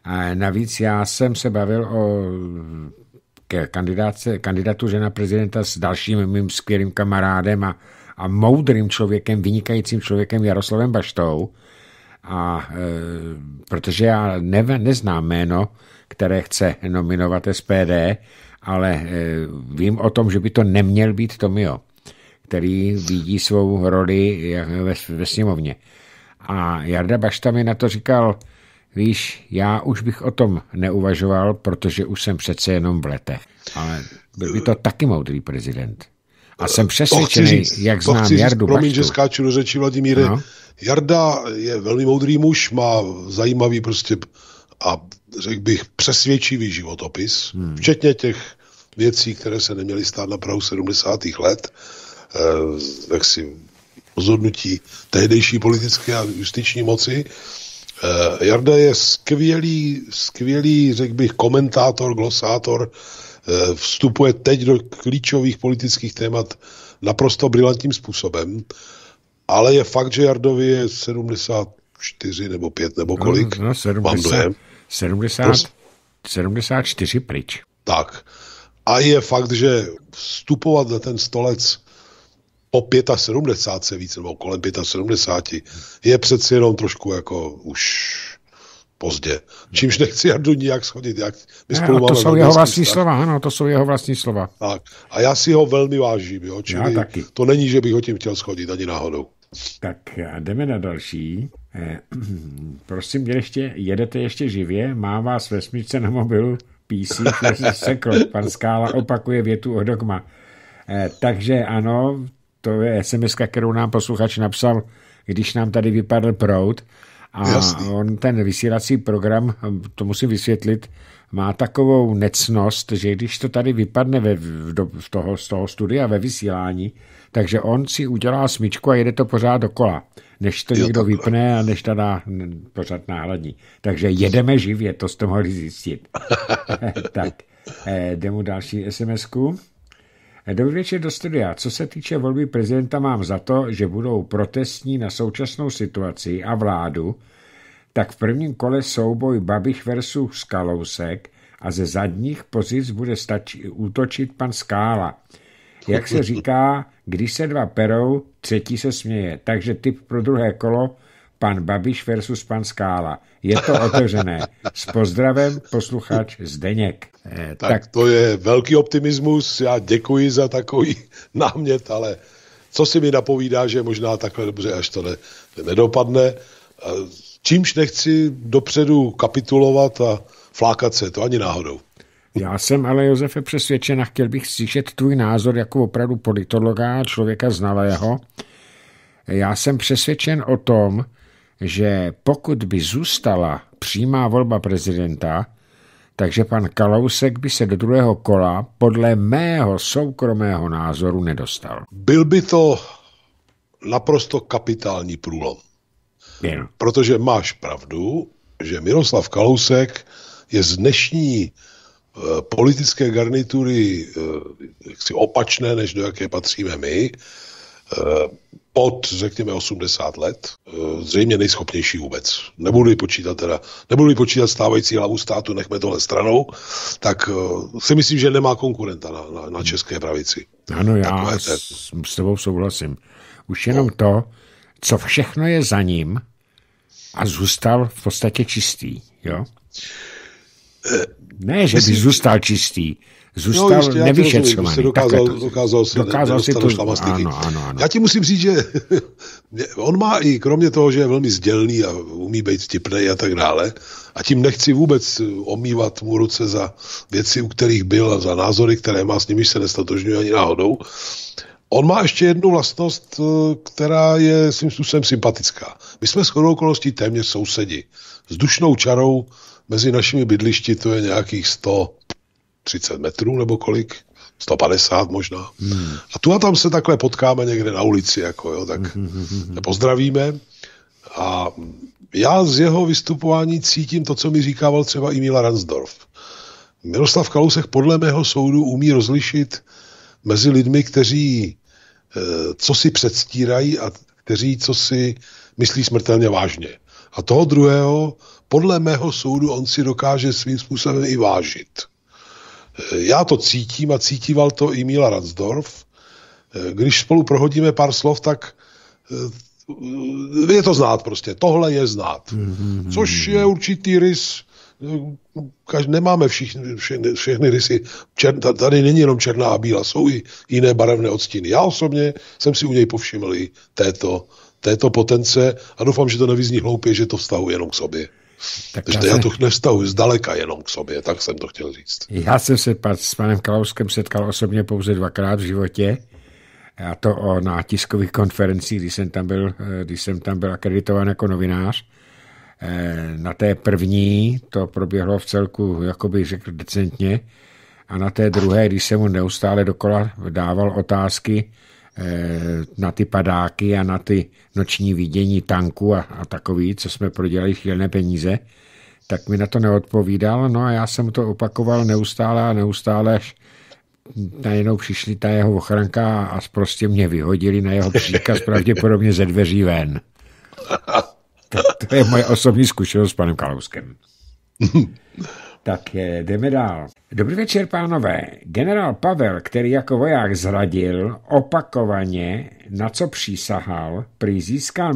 A navíc já jsem se bavil o kandidatuře na prezidenta s dalším mým skvělým kamarádem a, a moudrým člověkem, vynikajícím člověkem Jaroslavem Baštou. A e, protože já ne, neznám jméno, které chce nominovat SPD, ale e, vím o tom, že by to neměl být Tomio, který vidí svou roli ve, ve sněmovně. A Jarda Bašta mi na to říkal, víš, já už bych o tom neuvažoval, protože už jsem přece jenom v letech. Ale byl by to taky moudrý prezident. A jsem přesvědčený, jak znám říct, Jardu Promiň, Baštu. že skáču do řeči, Vladimíre. No. Jarda je velmi moudrý muž, má zajímavý prostě a řekl bych přesvědčivý životopis, hmm. včetně těch věcí, které se neměly stát na Prahu 70. let, eh, jak si rozhodnutí tehdejší politické a justiční moci. Eh, Jarda je skvělý, skvělý, řekl bych, komentátor, glosátor, eh, vstupuje teď do klíčových politických témat naprosto brilantním způsobem, ale je fakt, že Jardovi je 74 nebo 5 nebo kolik. No, no 70, 70, Prost... 74 pryč. Tak. A je fakt, že vstupovat na ten stolec po 75 se víc, nebo kolem 75, je přeci jenom trošku jako už pozdě. Čímž nechci Jardu nijak schodit. Jak my no, to jsou jeho vlastní vztah. slova, ano, to jsou jeho vlastní slova. Tak. A já si ho velmi vážím, jo, čili já taky. to není, že bych ho tím chtěl schodit, ani náhodou. Tak a jdeme na další. Eh, prosím, ještě, jedete ještě živě? Má vás ve smíčce na mobilu PC sekl. Pan Skála opakuje větu o dogma. Eh, takže ano, to je SMS, kterou nám posluchač napsal, když nám tady vypadl prout. A Jasný. on ten vysílací program, to musím vysvětlit, má takovou necnost, že když to tady vypadne ve, v, v toho, z toho studia ve vysílání, takže on si udělá smyčku a jede to pořád dokola, než to jo, někdo takhle. vypne a než to dá pořád náhradní. Takže jedeme živě, to jste mohli zjistit. tak, eh, jde mu další SMS-ku. Dobrý večer do studia. Co se týče volby prezidenta, mám za to, že budou protestní na současnou situaci a vládu, tak v prvním kole souboj Babiš versus Kalousek a ze zadních pozic bude stačit útočit pan Skála. Jak se říká, když se dva perou, třetí se směje. Takže typ pro druhé kolo pan Babiš versus pan Skála. Je to otevřené. S pozdravem posluchač Zdeněk. Eh, tak, tak to je velký optimismus. Já děkuji za takový námět, ale co si mi napovídá, že možná takhle dobře, až to ne, nedopadne. Čímž nechci dopředu kapitulovat a flákat se, to ani náhodou. Já jsem ale, Josefe, přesvědčen a chtěl bych slyšet tvůj názor jako opravdu politologa, člověka znalého. Já jsem přesvědčen o tom, že pokud by zůstala přímá volba prezidenta, takže pan Kalousek by se do druhého kola podle mého soukromého názoru nedostal. Byl by to naprosto kapitální průlom. Jen. Protože máš pravdu, že Miroslav Kalousek je z dnešní uh, politické garnitury uh, jaksi opačné, než do jaké patříme my. Pod, řekněme, 80 let, zřejmě nejschopnější vůbec. Nebudu počítat teda, nebudu počítat stávající hlavu státu, nechme tohle stranou, tak si myslím, že nemá konkurenta na, na, na české pravici. Ano, já s, s tebou souhlasím. Už jenom no. to, co všechno je za ním a zůstal v podstatě čistý, jo? Ne, že by zůstal čistý, zůstal no, jistě, nevyšetřovaný. Dokázal, to, dokázal se dokázal si to, ano, ano, ano. Já ti musím říct, že on má i, kromě toho, že je velmi sdělný a umí být vtipný a tak dále, a tím nechci vůbec omývat mu ruce za věci, u kterých byl a za názory, které má, s nimi se nestatožňuje ani náhodou, On má ještě jednu vlastnost, eh, která je svým způsobem sympatická. My jsme shodou okolností téměř sousedi. S dušnou čarou mezi našimi bydlišti to je nějakých 130 metrů nebo kolik? 150 možná. Hmm. A tu a tam se takhle potkáme někde na ulici, jako jo, tak hmm. pozdravíme. A já z jeho vystupování cítím to, co mi říkával třeba i Mila Ransdorf. Miroslav Kalousek podle mého soudu umí rozlišit mezi lidmi, kteří eh, co si předstírají a kteří co si myslí smrtelně vážně. A toho druhého, podle mého soudu, on si dokáže svým způsobem i vážit. Eh, já to cítím a cítíval to i Míla Ransdorf. Eh, když spolu prohodíme pár slov, tak je to znát prostě, tohle je znát. Což je určitý rys, každý, nemáme všichni, všechny, všechny rysy, čer, tady není jenom černá a bílá, jsou i jiné barevné odstíny. Já osobně jsem si u něj povšiml i této, této potence a doufám, že to nevyzní hloupě, že to vztahuje jenom k sobě. Tak já, já to nevztahuji zdaleka jenom k sobě, tak jsem to chtěl říct. Já jsem se s panem Klauskem setkal osobně pouze dvakrát v životě a to o, na tiskových konferencích, když jsem tam byl, eh, když jsem tam byl akreditován jako novinář. Eh, na té první to proběhlo v celku, jako bych řekl, decentně. A na té druhé, když jsem mu neustále dokola dával otázky na ty padáky a na ty noční vidění tanku a, a takový, co jsme prodělali šílené peníze, tak mi na to neodpovídal. No a já jsem to opakoval neustále a neustále, až najednou přišli ta jeho ochranka a prostě mě vyhodili na jeho příkaz pravděpodobně ze dveří ven. To, to je moje osobní zkušenost s panem Kalouskem. tak jdeme dál. Dobrý večer, pánové. Generál Pavel, který jako voják zradil opakovaně, na co přísahal, prý získal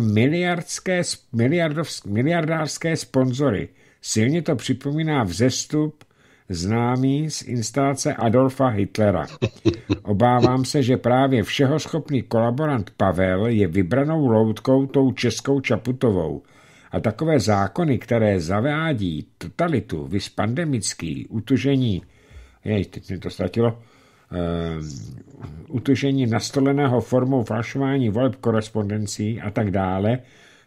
miliardářské sponzory. Silně to připomíná vzestup známý z instalace Adolfa Hitlera. Obávám se, že právě všeho schopný kolaborant Pavel je vybranou loutkou tou českou Čaputovou. A takové zákony, které zavádí totalitu, vys pandemický, utužení, jej, teď mi to ztratilo, uh, utužení nastoleného formou falšování voleb korespondencí a tak dále,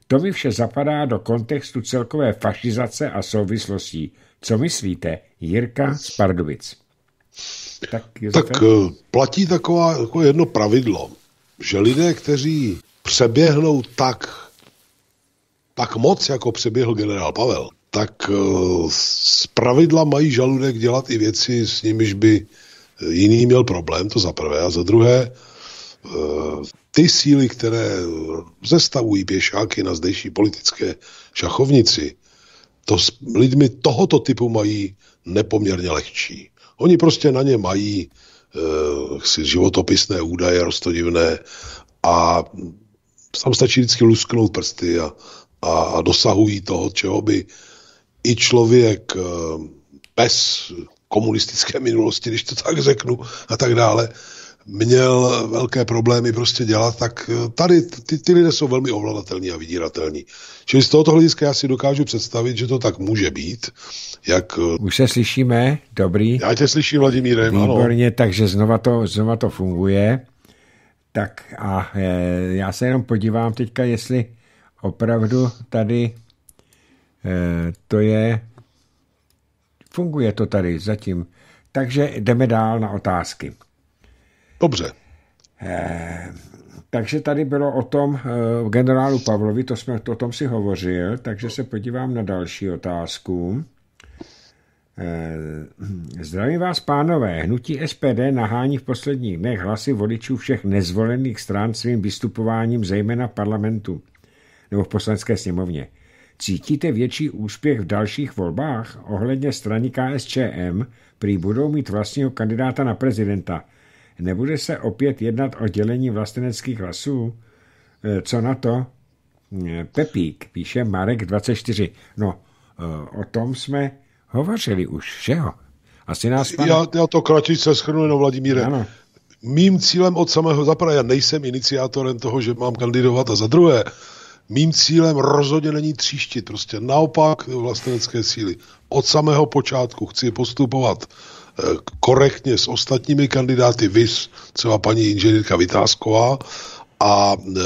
to mi vše zapadá do kontextu celkové fašizace a souvislostí. Co myslíte? Jirka z Pardubic. Tak, tak eh, platí taková, jako jedno pravidlo, že lidé, kteří přeběhnou tak, tak moc, jako přeběhl generál Pavel, tak eh, z pravidla mají žaludek dělat i věci, s nimiž by jiný měl problém, to za prvé. A za druhé, eh, ty síly, které zestavují pěšáky na zdejší politické šachovnici, to s lidmi tohoto typu mají nepoměrně lehčí. Oni prostě na ně mají si životopisné údaje roztodivné a tam stačí vždycky lusknout prsty a, a, dosahují toho, čeho by i člověk bez komunistické minulosti, když to tak řeknu, a tak dále, měl velké problémy prostě dělat, tak eh, tady ty, ty lidé jsou velmi ovladatelní a vydíratelní. Čili z tohoto hlediska já si dokážu představit, že to tak může být. Jak... Eh, Už se slyšíme, dobrý. Já tě slyším, Vladimíre. Výborně, ano. takže znova to, znova to funguje. Tak a já se jenom podívám teďka, jestli opravdu tady e, to je, funguje to tady zatím. Takže jdeme dál na otázky. Dobře. Eh, takže tady bylo o tom eh, generálu Pavlovi, to jsme o tom si hovořil, takže se podívám na další otázku. Eh, zdravím vás, pánové. Hnutí SPD nahání v posledních dnech hlasy voličů všech nezvolených stran svým vystupováním, zejména parlamentu nebo v poslanecké sněmovně. Cítíte větší úspěch v dalších volbách ohledně strany KSČM, prý budou mít vlastního kandidáta na prezidenta – Nebude se opět jednat o dělení vlasteneckých hlasů? E, co na to? E, Pepík, píše Marek 24. No, e, o tom jsme hovořili už, všeho. Asi nás pan... já, já to kratice schrnu jenom, Vladimíre. Ano. Mým cílem od samého zaprvé, já nejsem iniciátorem toho, že mám kandidovat a za druhé, mým cílem rozhodně není tříštit, prostě naopak vlastenecké síly. Od samého počátku chci postupovat korektně s ostatními kandidáty, vys třeba paní inženýrka Vytázková a e,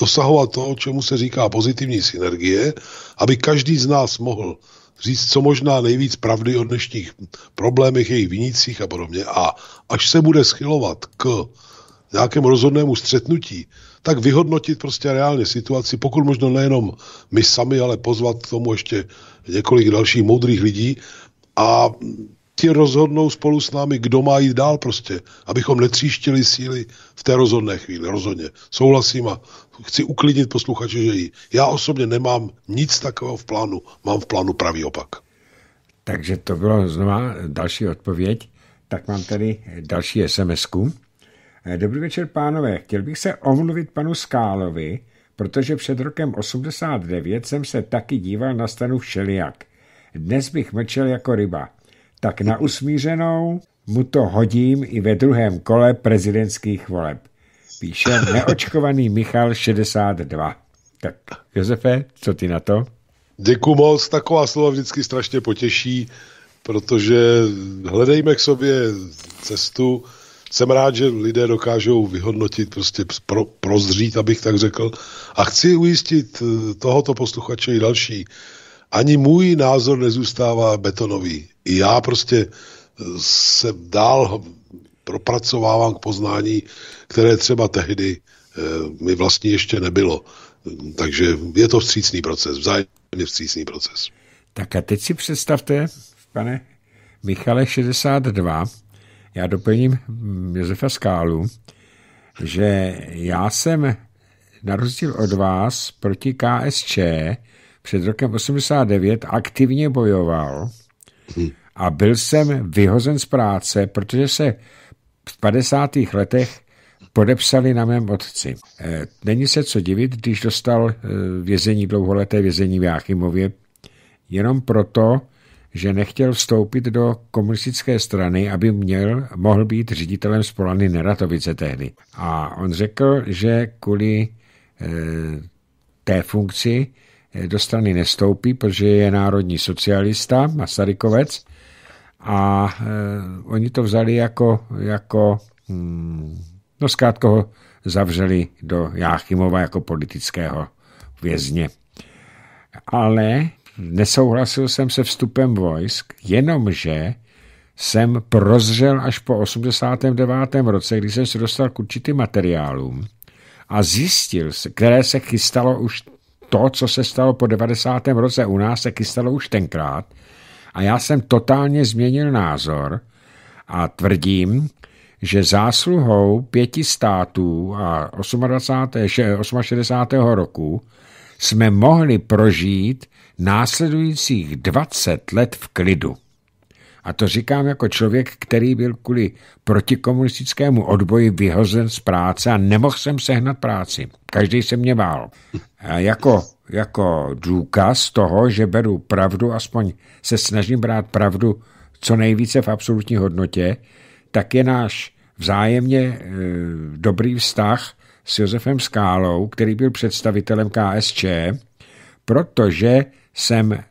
dosahovat toho, čemu se říká pozitivní synergie, aby každý z nás mohl říct co možná nejvíc pravdy o dnešních problémech, jejich vinících a podobně. A až se bude schylovat k nějakému rozhodnému střetnutí, tak vyhodnotit prostě reálně situaci, pokud možno nejenom my sami, ale pozvat k tomu ještě několik dalších moudrých lidí a ti rozhodnou spolu s námi, kdo má jít dál prostě, abychom netříštili síly v té rozhodné chvíli, rozhodně. Souhlasím a chci uklidnit posluchače, že ji. Já osobně nemám nic takového v plánu, mám v plánu pravý opak. Takže to bylo znova další odpověď. Tak mám tady další sms -ku. Dobrý večer, pánové. Chtěl bych se omluvit panu Skálovi, protože před rokem 89 jsem se taky díval na stanu všelijak. Dnes bych mlčel jako ryba. Tak na usmířenou mu to hodím i ve druhém kole prezidentských voleb. Píše neočkovaný Michal 62. Tak Josefe, co ty na to? Děkuji moc, taková slova vždycky strašně potěší, protože hledejme k sobě cestu. Jsem rád, že lidé dokážou vyhodnotit, prostě pro, prozřít, abych tak řekl. A chci ujistit eh, tohoto posluchače i další. Ani můj názor nezůstává betonový. I já prostě eh, se dál propracovávám k poznání, které třeba tehdy e, mi vlastně ještě nebylo. Takže je to vstřícný proces, vzájemně vstřícný proces. Tak a teď si představte, pane Michale 62, já doplním Josefa Skálu, že já jsem na rozdíl od vás proti KSČ před rokem 89 aktivně bojoval a byl jsem vyhozen z práce, protože se v 50. letech podepsali na mém otci. Eh, není se co divit, když dostal eh, vězení, dlouholeté vězení v Jáchymově, jenom proto, že nechtěl vstoupit do komunistické strany, aby měl, mohl být ředitelem Spolany Neratovice tehdy. A on řekl, že kvůli e, té funkci do strany nestoupí, protože je národní socialista, Masarykovec, a e, oni to vzali jako, jako hmm, No zkrátka ho zavřeli do Jáchymova jako politického vězně. Ale nesouhlasil jsem se vstupem vojsk, jenomže jsem prozřel až po 89. roce, kdy jsem se dostal k určitým materiálům a zjistil, které se chystalo už to, co se stalo po 90. roce u nás, se chystalo už tenkrát. A já jsem totálně změnil názor a tvrdím, že zásluhou pěti států a 28, 68. roku jsme mohli prožít následujících 20 let v klidu. A to říkám jako člověk, který byl kvůli protikomunistickému odboji vyhozen z práce a nemohl jsem sehnat práci. Každý se mě bál. A jako, jako důkaz toho, že beru pravdu, aspoň se snažím brát pravdu co nejvíce v absolutní hodnotě, tak je náš vzájemně e, dobrý vztah s Josefem Skálou, který byl představitelem KSČ, protože jsem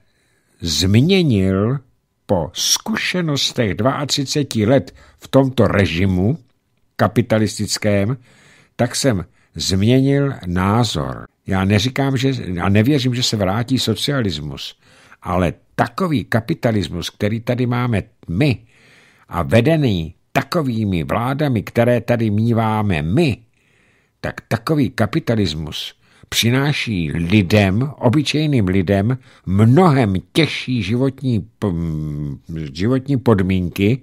změnil po zkušenostech 32 let v tomto režimu kapitalistickém, tak jsem změnil názor. Já neříkám, že, já nevěřím, že se vrátí socialismus, ale takový kapitalismus, který tady máme my a vedený takovými vládami, které tady míváme my, tak takový kapitalismus přináší lidem, obyčejným lidem, mnohem těžší životní, životní podmínky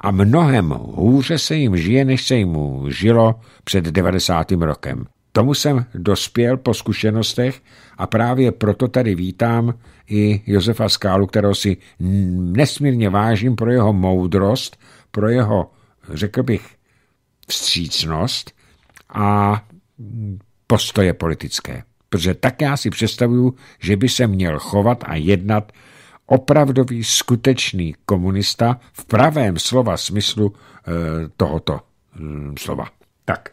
a mnohem hůře se jim žije, než se jim žilo před 90. rokem. Tomu jsem dospěl po zkušenostech a právě proto tady vítám i Josefa Skálu, kterého si nesmírně vážím pro jeho moudrost pro jeho, řekl bych, vstřícnost a postoje politické. Protože tak já si představuju, že by se měl chovat a jednat opravdový, skutečný komunista v pravém slova smyslu e, tohoto e, slova. Tak.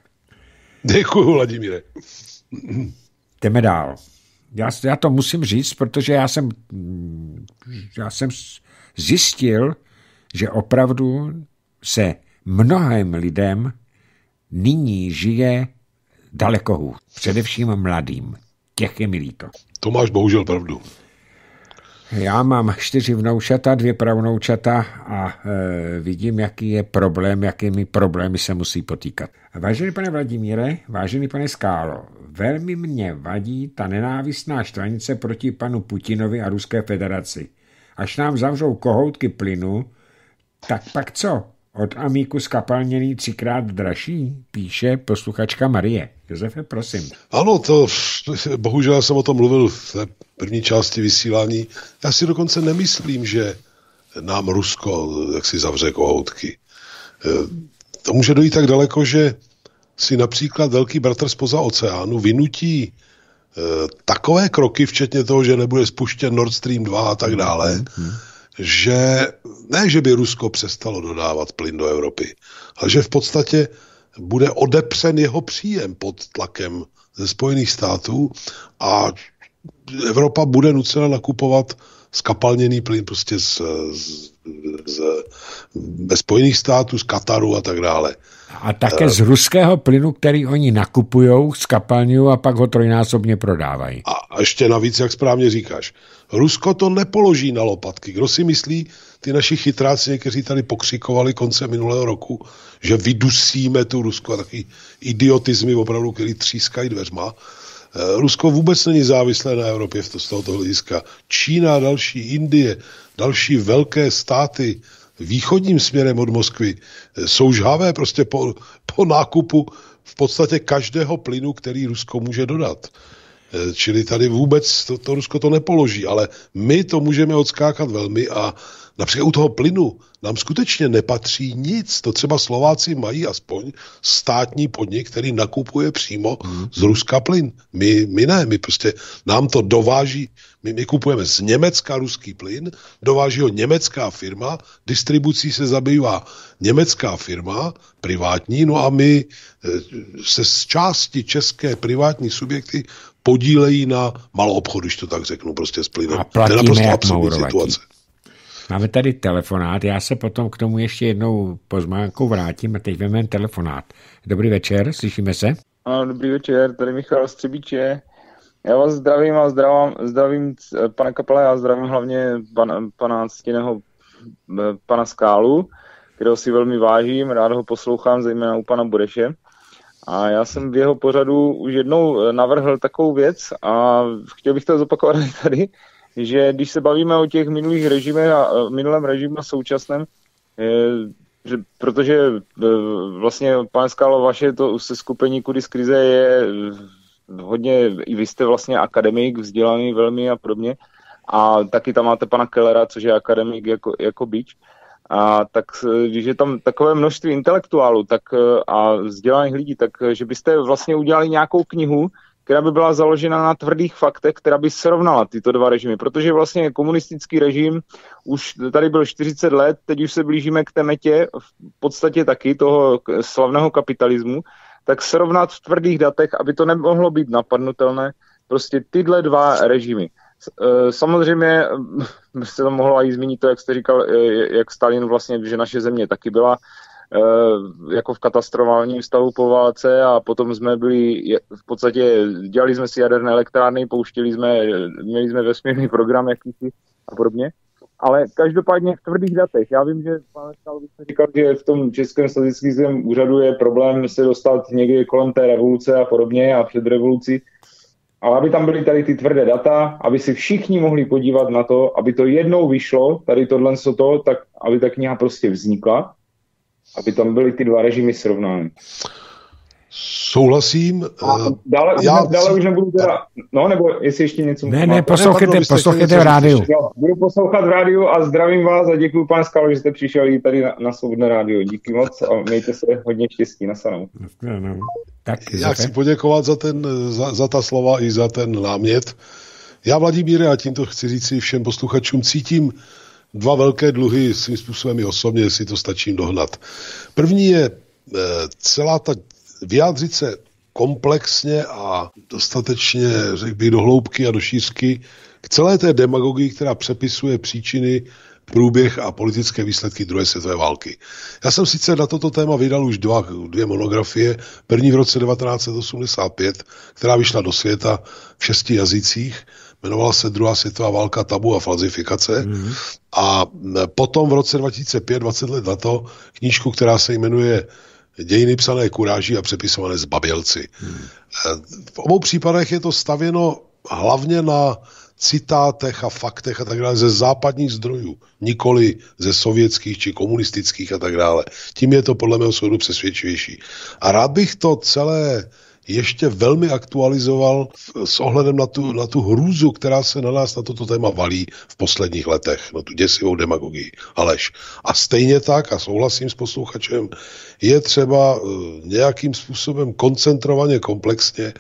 Děkuju, Vladimíre. Jdeme dál. Já, já to musím říct, protože já jsem, já jsem zjistil, že opravdu se mnohem lidem nyní žije daleko hůř. Především mladým. Těch je mi líto. To máš bohužel pravdu. Já mám čtyři vnoučata, dvě pravnoučata a e, vidím, jaký je problém, jakými problémy se musí potýkat. Vážený pane Vladimíre, vážený pane Skálo, velmi mě vadí ta nenávistná štvanice proti panu Putinovi a Ruské federaci. Až nám zavřou kohoutky plynu, tak pak co? Od amíku skapalněný třikrát dražší, píše posluchačka Marie. Josefe, prosím. Ano, to bohužel jsem o tom mluvil v té první části vysílání. Já si dokonce nemyslím, že nám Rusko jak si zavře kohoutky. E, to může dojít tak daleko, že si například velký bratr spoza oceánu vynutí e, takové kroky, včetně toho, že nebude spuštěn Nord Stream 2 a tak dále, mm-hmm. že ne, že by Rusko přestalo dodávat plyn do Evropy, ale že v podstatě bude odepřen jeho příjem pod tlakem ze Spojených států a Evropa bude nucena nakupovat skapalněný plyn prostě z, z, z, ze Spojených států, z Kataru a tak dále. A také z ruského plynu, který oni nakupují, skapalňují a pak ho trojnásobně prodávají. A, a ještě navíc, jak správně říkáš, Rusko to nepoloží na lopatky. Kdo si myslí, ty naši chytráci, kteří tady pokřikovali konce minulého roku, že vydusíme tu Rusko a taky idiotizmy opravdu, který třískají dveřma, Eh, Rusko vůbec není závislé na Evropě z tohoto hlediska. Čína, další Indie, další velké státy východním směrem od Moskvy eh, jsou žhavé prostě po, po nákupu v podstatě každého plynu, který Rusko může dodat. Eh, čili tady vůbec to, to Rusko to nepoloží, ale my to můžeme odskákat velmi a například u toho plynu nám skutečně nepatří nic. To třeba Slováci mají aspoň státní podnik, který nakupuje přímo mm. z Ruska plyn. My, my ne, my prostě nám to dováží, my, my kupujeme z Německa ruský plyn, dováží ho německá firma, distribucí se zabývá německá firma, privátní, no a my eh, se z části české privátní subjekty podílejí na malou obchodu, když to tak řeknu, prostě s plynem. A platíme jak situace. Máme tady telefonát, já se potom k tomu ještě jednou pozmánkou vrátím a teď vezmeme telefonát. Dobrý večer, slyšíme se? Ano, dobrý večer, tady Michal Střebíče. Já vás zdravím a zdravím, zdravím pane Kapele, já zdravím hlavně pan, pana ctěného pana Skálu, kterého si velmi vážím, rád ho poslouchám, zejména u pana Bureše. A já jsem v jeho pořadu už jednou navrhl takovou věc a chtěl bych to zopakovat tady, že když se bavíme o těch minulých režimech a minulém režimu a současném, že, protože e, vlastně, pane Skálo, vaše to se skupení Kudy z krize je hodně, i vy jste vlastně akademik, vzdělaný velmi a podobně, a taky tam máte pana Kellera, což je akademik jako, jako bič. A tak když je tam takové množství intelektuálů tak, e, a vzdělaných lidí, tak že byste vlastně udělali nějakou knihu, která by byla založena na tvrdých faktech, která by srovnala tyto dva režimy, protože vlastně komunistický režim už tady byl 40 let, teď už se blížíme k té metě v podstatě taky toho slavného kapitalismu, tak srovnat v tvrdých datech, aby to nemohlo být napadnutelné, prostě tyhle dva režimy. E, samozřejmě se to mohlo i zmínit to, jak jste říkal, e, jak Stalin vlastně, že naše země taky byla jako v katastrofálním stavu po válce a potom jsme byli, v podstatě dělali jsme si jaderné elektrárny, pouštili jsme, měli jsme vesmírný program jakýsi a podobně. Ale každopádně v tvrdých datech. Já vím, že pane jste říkal, že v tom Českém statistickém úřadu je problém se dostat někdy kolem té revoluce a podobně a před revolucí. Ale aby tam byly tady ty tvrdé data, aby si všichni mohli podívat na to, aby to jednou vyšlo, tady tohle to, tak aby ta kniha prostě vznikla aby tam byly ty dva režimy srovnány. Souhlasím. A eh, dále, já, dále už nebudu teda, no nebo jestli ještě něco... Ne, ne, poslouchejte, poslouchejte v rádiu. Jo, budu poslouchat v rádiu a zdravím vás a děkuji pán Skalo, že jste přišel i tady na, na Svobodné rádio. Díky moc a mějte se hodně štěstí na sanou. No, no. Tak, já chci poděkovat za, ten, za, za ta slova i za ten námět. Já, Vladimíre, a tímto chci říct si všem posluchačům, cítím dva velké dluhy svým způsobem i osobně, jestli to stačím dohnat. První je eh, celá ta vyjádřit se komplexně a dostatečně, řekl bych, do hloubky a do šířky k celé té demagogii, která přepisuje příčiny průběh a politické výsledky druhé světové války. Já jsem sice na toto téma vydal už dva, dvě monografie. První v roce 1985, která vyšla do světa v šesti jazycích jmenovala se Druhá světová válka, tabu a falzifikace. Mm. A potom v roce 2005, 20 let na to, knížku, která se jmenuje Dějiny psané kuráží a přepisované z babělci. Mm. V obou případech je to stavěno hlavně na citátech a faktech a tak dále ze západních zdrojů, nikoli ze sovětských či komunistických a tak dále. Tím je to podle mého soudu přesvědčivější. A rád bych to celé ještě velmi aktualizoval s ohledem na tu, na tu hrůzu, která se na nás na toto téma valí v posledních letech, na tu děsivou demagogii. Alež. A stejně tak, a souhlasím s posluchačem, je třeba eh, nějakým způsobem koncentrovaně, komplexně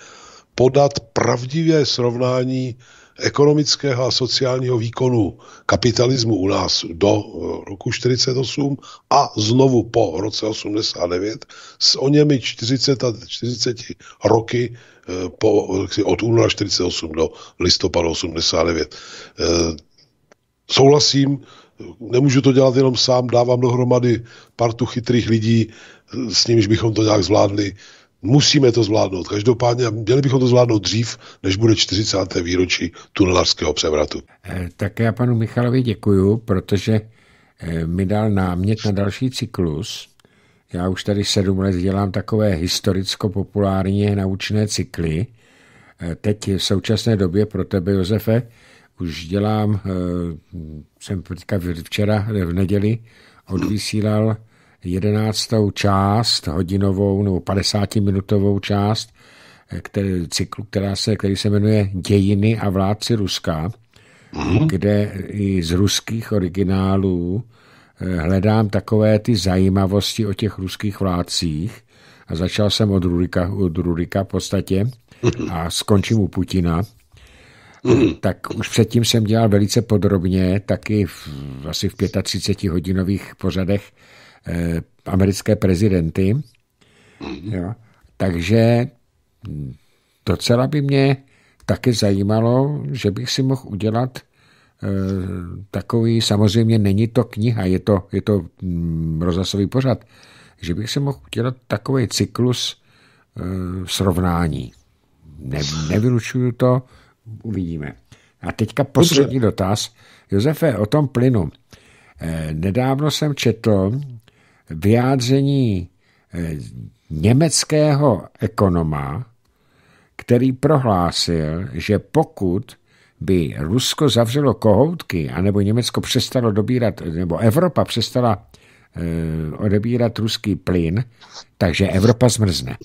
podat pravdivé srovnání ekonomického a sociálního výkonu kapitalismu u nás do eh, roku 48 a znovu po roce 89 s o němi 40 a 40 roky eh, po, od února 48 do listopadu 89. Eh, souhlasím, nemůžu to dělat jenom sám, dávám dohromady partu chytrých lidí, s nimiž bychom to nějak zvládli. Musíme to zvládnout. Každopádně měli bychom to zvládnout dřív, než bude 40. výročí tunelářského převratu. Eh, tak já panu Michalovi děkuju, protože eh, mi dal námět na další cyklus. Já už tady sedm let dělám takové historicko-populárně naučné cykly. Eh, teď v současné době pro tebe, Josefe, už dělám, jsem teďka včera v neděli odvysílal jedenáctou část, hodinovou nebo 50-minutovou část který, cyklu, která se, který se jmenuje Dějiny a vládci Ruska, mm. kde i z ruských originálů eh, hledám takové ty zajímavosti o těch ruských vládcích a začal jsem od Rurika, od Rurika v podstatě a skončím u Putina. Mm. Tak už předtím jsem dělal velice podrobně, taky v, asi v 35 hodinových pořadech Eh, americké prezidenty. Mm-hmm. Jo. Takže docela by mě taky zajímalo, že bych si mohl udělat e, takový, samozřejmě není to kniha, je to, je to mm, rozhlasový pořad, že bych si mohl udělat takový cyklus e, srovnání. Ne, nevylučuju to, uvidíme. A teďka poslední Dobře. dotaz. Josefe, o tom plynu. Nedávno jsem četl, vyjádření eh, německého ekonoma, který prohlásil, že pokud by Rusko zavřelo kohoutky, anebo Německo přestalo dobírat, nebo Evropa přestala e, odebírat ruský plyn, takže Evropa zmrzne.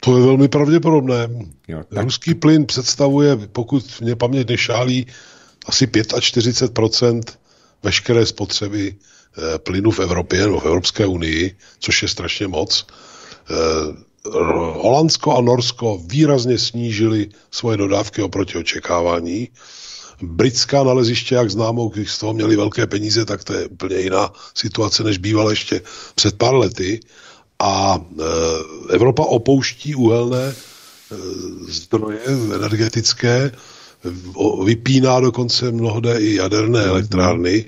To je velmi pravděpodobné. Jo, tak... Ruský plyn představuje, pokud mě paměť nešálí, asi 45% veškeré spotřeby Eh, plynu v Evropě nebo v Evropské unii, což je strašně moc. Eh, Holandsko a Norsko výrazně snížili svoje dodávky oproti očekávání. Britská naleziště, jak známo, když z toho měli velké peníze, tak to je úplně jiná situace, než bývala ještě před pár lety. A eh, Evropa opouští uhelné zdroje energetické, vypíná dokonce mnohde i jaderné elektrárny.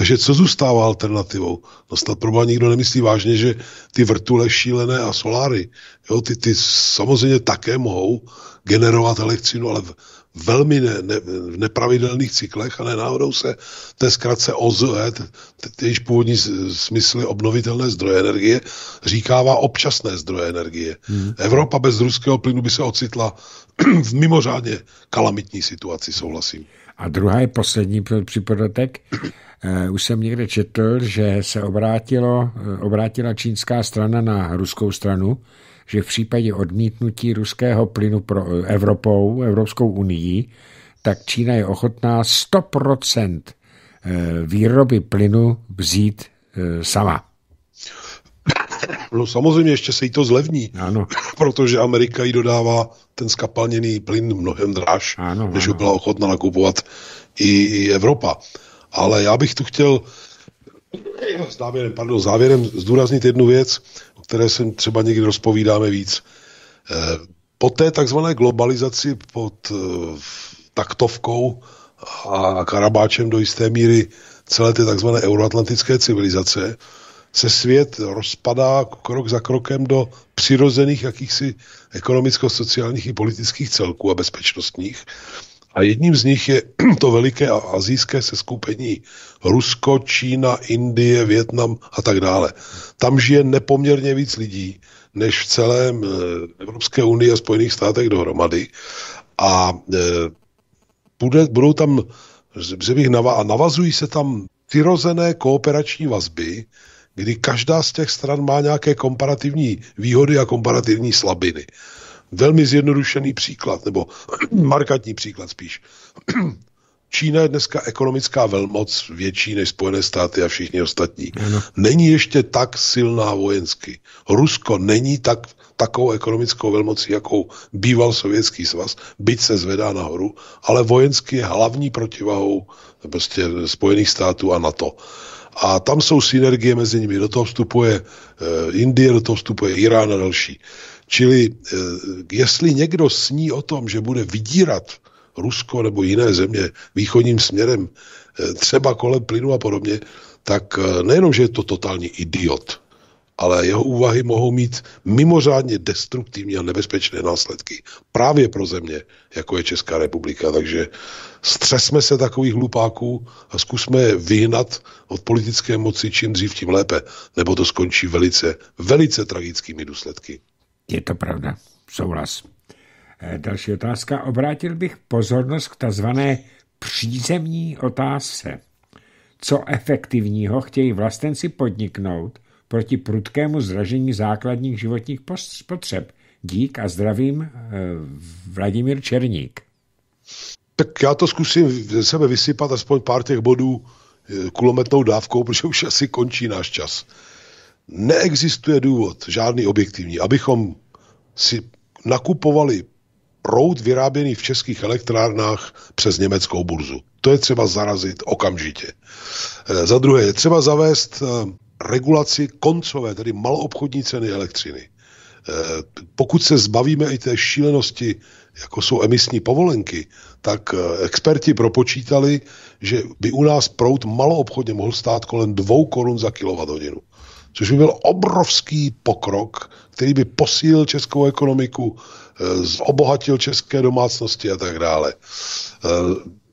Takže co zůstává alternativou? No snad proba nikdo nemyslí vážně, že ty vrtule šílené a soláry, jo, ty, ty samozřejmě také mohou generovat elektřinu, ale v velmi ne, ne, v nepravidelných cyklech a nenáhodou se té zkratce OZE, jejíž původní smysl obnovitelné zdroje energie, říkává občasné zdroje energie. Hmm. Evropa bez ruského plynu by se ocitla v mimořádně kalamitní situaci, souhlasím. A druhá je poslední připodotek. Uh, už jsem někde četl, že se obrátilo, uh, obrátila čínská strana na ruskou stranu, že v případě odmítnutí ruského plynu pro uh, Evropou, Evropskou unii, tak Čína je ochotná 100% výroby plynu vzít sama. No samozřejmě ještě se jí to zlevní, ano. protože Amerika jí dodává ten skapalněný plyn mnohem dráž, ano, než ho byla ochotna nakupovat i, i Evropa. Ale já bych tu chtěl závěrem, pardon, závěrem zdůraznit jednu věc, o které se třeba někdy rozpovídáme víc. Eh, po té takzvané globalizaci pod eh, taktovkou a karabáčem do jisté míry celé té takzvané euroatlantické civilizace se svět rozpadá krok za krokem do přirozených jakýchsi ekonomicko-sociálních i politických celků a bezpečnostních. A jedním z nich je to veliké azijské seskupení Rusko, Čína, Indie, Větnam a tak dále. Tam žije nepoměrně víc lidí, než v celém eh, Evropské unii a Spojených státech dohromady. A e, bude, budou tam, že bych nava, a navazují se tam přirozené kooperační vazby, kdy každá z těch stran má nějaké komparativní výhody a komparativní slabiny. Velmi zjednodušený příklad, nebo markantní příklad spíš. Čína je dneska ekonomická velmoc větší než Spojené státy a všichni ostatní. Ano. Není ještě tak silná vojensky. Rusko není tak, takovou ekonomickou velmocí, jakou býval Sovětský svaz, byť se zvedá nahoru, ale vojensky je hlavní protivahou prostě Spojených států a NATO. A tam jsou synergie mezi nimi. Do toho vstupuje uh, Indie, do toho vstupuje Irán a další. Čili uh, jestli někdo sní o tom, že bude vydírat Rusko nebo jiné země východním směrem, uh, třeba kolem plynu a podobně, tak nejenom, že je to totální idiot, ale jeho úvahy mohou mít mimořádně destruktivní a nebezpečné následky právě pro země, jako je Česká republika. Takže střesme se takových hlupáků a zkusme je vyhnat od politické moci čím dřív, tím lépe, nebo to skončí velice, velice tragickými důsledky. Je to pravda, souhlas. Eh, další otázka. Obrátil bych pozornost k takzvané přízemní otázce. Co efektivního chtějí vlastenci podniknout, proti prudkému zdražení základních životních potřeb. Dík a zdravím eh, Vladimír Černík. Tak já to zkusím ze sebe vysypat aspoň pár těch bodů eh, kulometnou dávkou, protože už asi končí náš čas. Neexistuje důvod, žádný objektivní, abychom si nakupovali proud vyráběný v českých elektrárnách přes německou burzu. To je třeba zarazit okamžitě. Eh, za druhé je třeba zavést regulaci koncové, tedy maloobchodní ceny elektřiny. Eh, pokud se zbavíme i té šílenosti, jako jsou emisní povolenky, tak eh, experti propočítali, že by u nás prout maloobchodně mohl stát kolem 2 korun za kilowatthodinu. Což by byl obrovský pokrok, který by posílil českou ekonomiku, eh, obohatil české domácnosti a tak dále.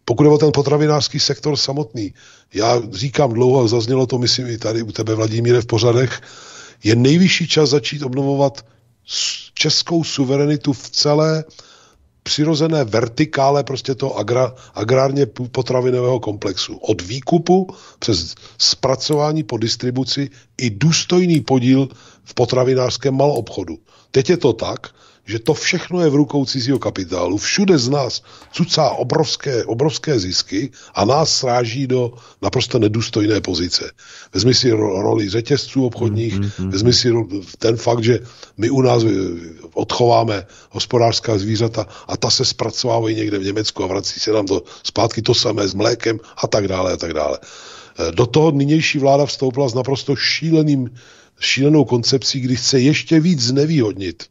Pokud je o ten potravinářský sektor samotný, já říkám dlouho, a zaznělo to, myslím, i tady u tebe, Vladimíre, v pořadech, je nejvyšší čas začít obnovovat českou suverenitu v celé přirozené vertikále prostě toho agra, agrárně potravinového komplexu. Od výkupu přes zpracování po distribuci i důstojný podíl v potravinářském maloobchodu. Teď je to tak, že to všechno je v rukou cizího kapitálu. Všude z nás cucá obrovské, obrovské zisky a nás sráží do naprosto nedůstojné pozice. Vezmi si roli řetězců obchodních, mm-hmm. vezmi si ten fakt, že my u nás eh, odchováme hospodářská zvířata a ta se zpracovávají někde v Německu a vrací se nám to zpátky to samé s mlékem a tak dále a tak dále. Eh, do toho nynější vláda vstoupila s naprosto šíleným, šílenou koncepcí, kdy chce ještě víc znevýhodnit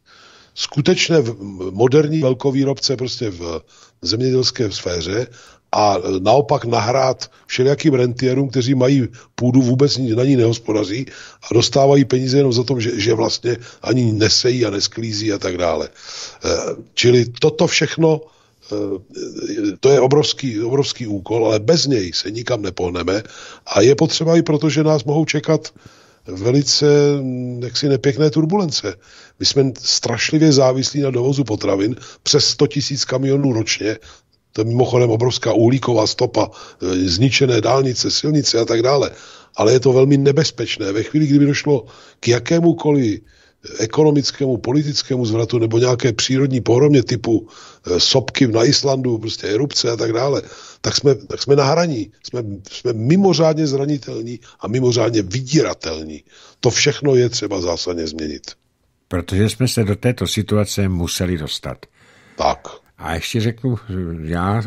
skutečné moderní velkovýrobce prostě v zemědělské sféře a naopak nahrát všelijakým rentierům, kteří mají půdu, vůbec na ní nehospodaří a dostávají peníze jenom za to, že, že vlastně ani nesejí a nesklízí a tak dále. Eh, čili toto všechno eh, to je obrovský, obrovský úkol, ale bez něj se nikam nepohneme a je potřeba i proto, že nás mohou čekat velice jaksi nepěkné turbulence. My jsme strašlivě závislí na dovozu potravin přes 100 tisíc kamionů ročně, to je mimochodem obrovská uhlíková stopa, e, zničené dálnice, silnice a tak dále. Ale je to velmi nebezpečné. Ve chvíli, kdyby došlo k jakémukoliv ekonomickému, politickému zvratu nebo nějaké přírodní pohromě typu e, sopky na Islandu, prostě erupce a tak dále, tak jsme, tak jsme na hraní. Jsme, jsme mimořádně zranitelní a mimořádně vydíratelní. To všechno je třeba zásadně změnit. Protože jsme se do této situace museli dostat. Tak. A ještě řeknu, já,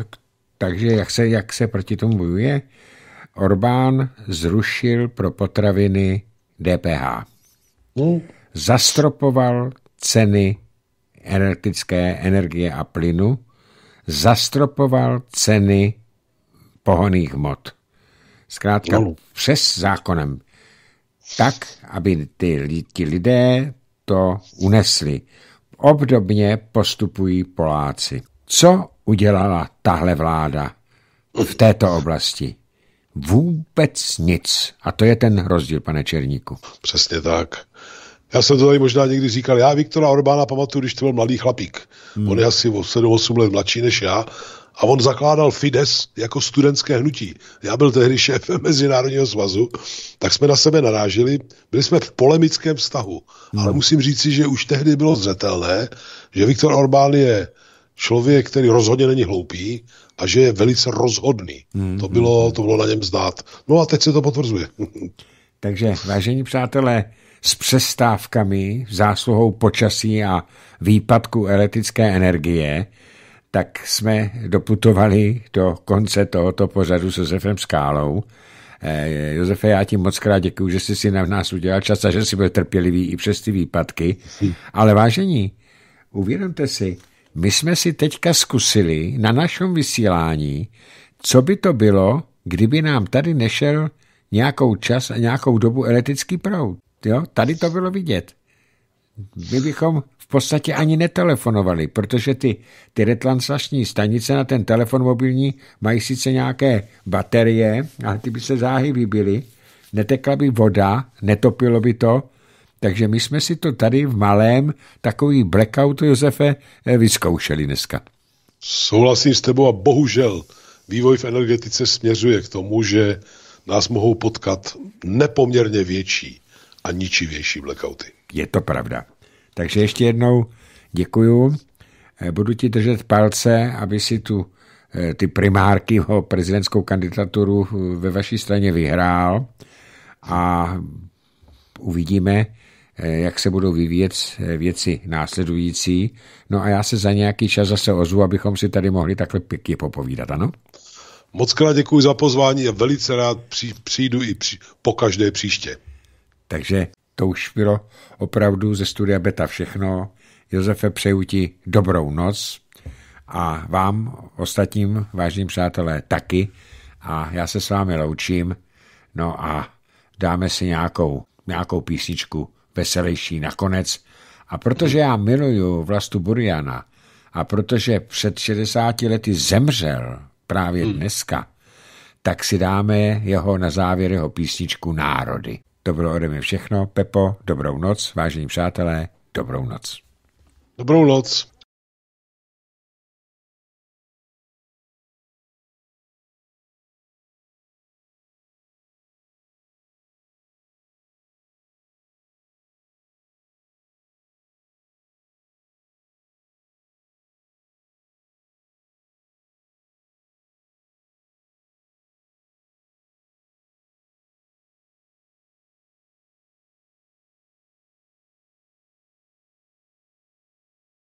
takže jak se, jak se proti tomu bojuje? Orbán zrušil pro potraviny DPH. Hmm. Zastropoval ceny elektrické energie a plynu, zastropoval ceny pohoných hmot. Zkrátka no. přes zákonem. Tak, aby ty, ti lidé to unesli. Obdobně postupují Poláci. Co udělala tahle vláda v této oblasti? Vůbec nic. A to je ten rozdíl, pane Černíku. Přesně tak. Já jsem to tady možná někdy říkal, já Viktora Orbána pamatuju, když to byl mladý chlapík. Hmm. On je asi o 7-8 let mladší než já A on zakládal Fides jako studentské hnutí. Já byl tehdy šéfem Mezinárodního svazu, tak jsme na sebe narážili. Byli jsme v polemickém vztahu. Hmm. Ale musím říci, že už tehdy bylo zřetelné, že Viktor Orbán je člověk, který rozhodně není hloupý a že je velice rozhodný. Hmm. To, bylo, to bylo na něm zdát. No a teď se to potvrzuje. Takže, vážení přátelé, s přestávkami, zásluhou počasí a výpadku elektrické energie, tak jsme doputovali do konce tohoto pořadu s Josefem Skálou. Eh, Josefe, já ti moc krát děkuji, že jsi si na nás udělal čas a že jsi byl trpělivý i přes ty výpadky. Ale vážení, uvědomte si, my jsme si teďka zkusili na našem vysílání, co by to bylo, kdyby nám tady nešel nějakou čas a nějakou dobu elektrický proud. Jo? Tady to bylo vidět. My bychom v podstatě ani netelefonovali, protože ty, ty retranslační stanice na ten telefon mobilní mají sice nějaké baterie, ale ty by se záhy vybily, netekla by voda, netopilo by to, takže my jsme si to tady v malém takový blackout, Josefe, eh, vyzkoušeli dneska. Souhlasím s tebou a bohužel vývoj v energetice směřuje k tomu, že nás mohou potkat nepoměrně větší a ničivější blackouty. Je to pravda. Takže ještě jednou děkuju. Eh, budu ti držet palce, aby si tu eh, ty primárky o prezidentskou kandidaturu ve vaší straně vyhrál a uvidíme, Eh, jak se budou vyvíjet eh, věci následující. No a já se za nějaký čas zase ozvu, abychom si tady mohli takhle pěkně popovídat, ano? Moc krát děkuji za pozvání a velice rád při, přijdu i při, po každé příště. Takže to už bylo opravdu ze studia Beta všechno. Josefe, přeju ti dobrou noc a vám, ostatním vážným přátelé, taky. A já se s vámi loučím. No a dáme si nějakou, nějakou písničku veselější nakonec. A protože já miluju Vlastu Buriana a protože před 60 lety zemřel právě hmm. dneska, tak si dáme jeho na závěr jeho písničku Národy. To bylo ode mě všechno. Pepo, dobrou noc, vážení přátelé, dobrou noc. Dobrou noc.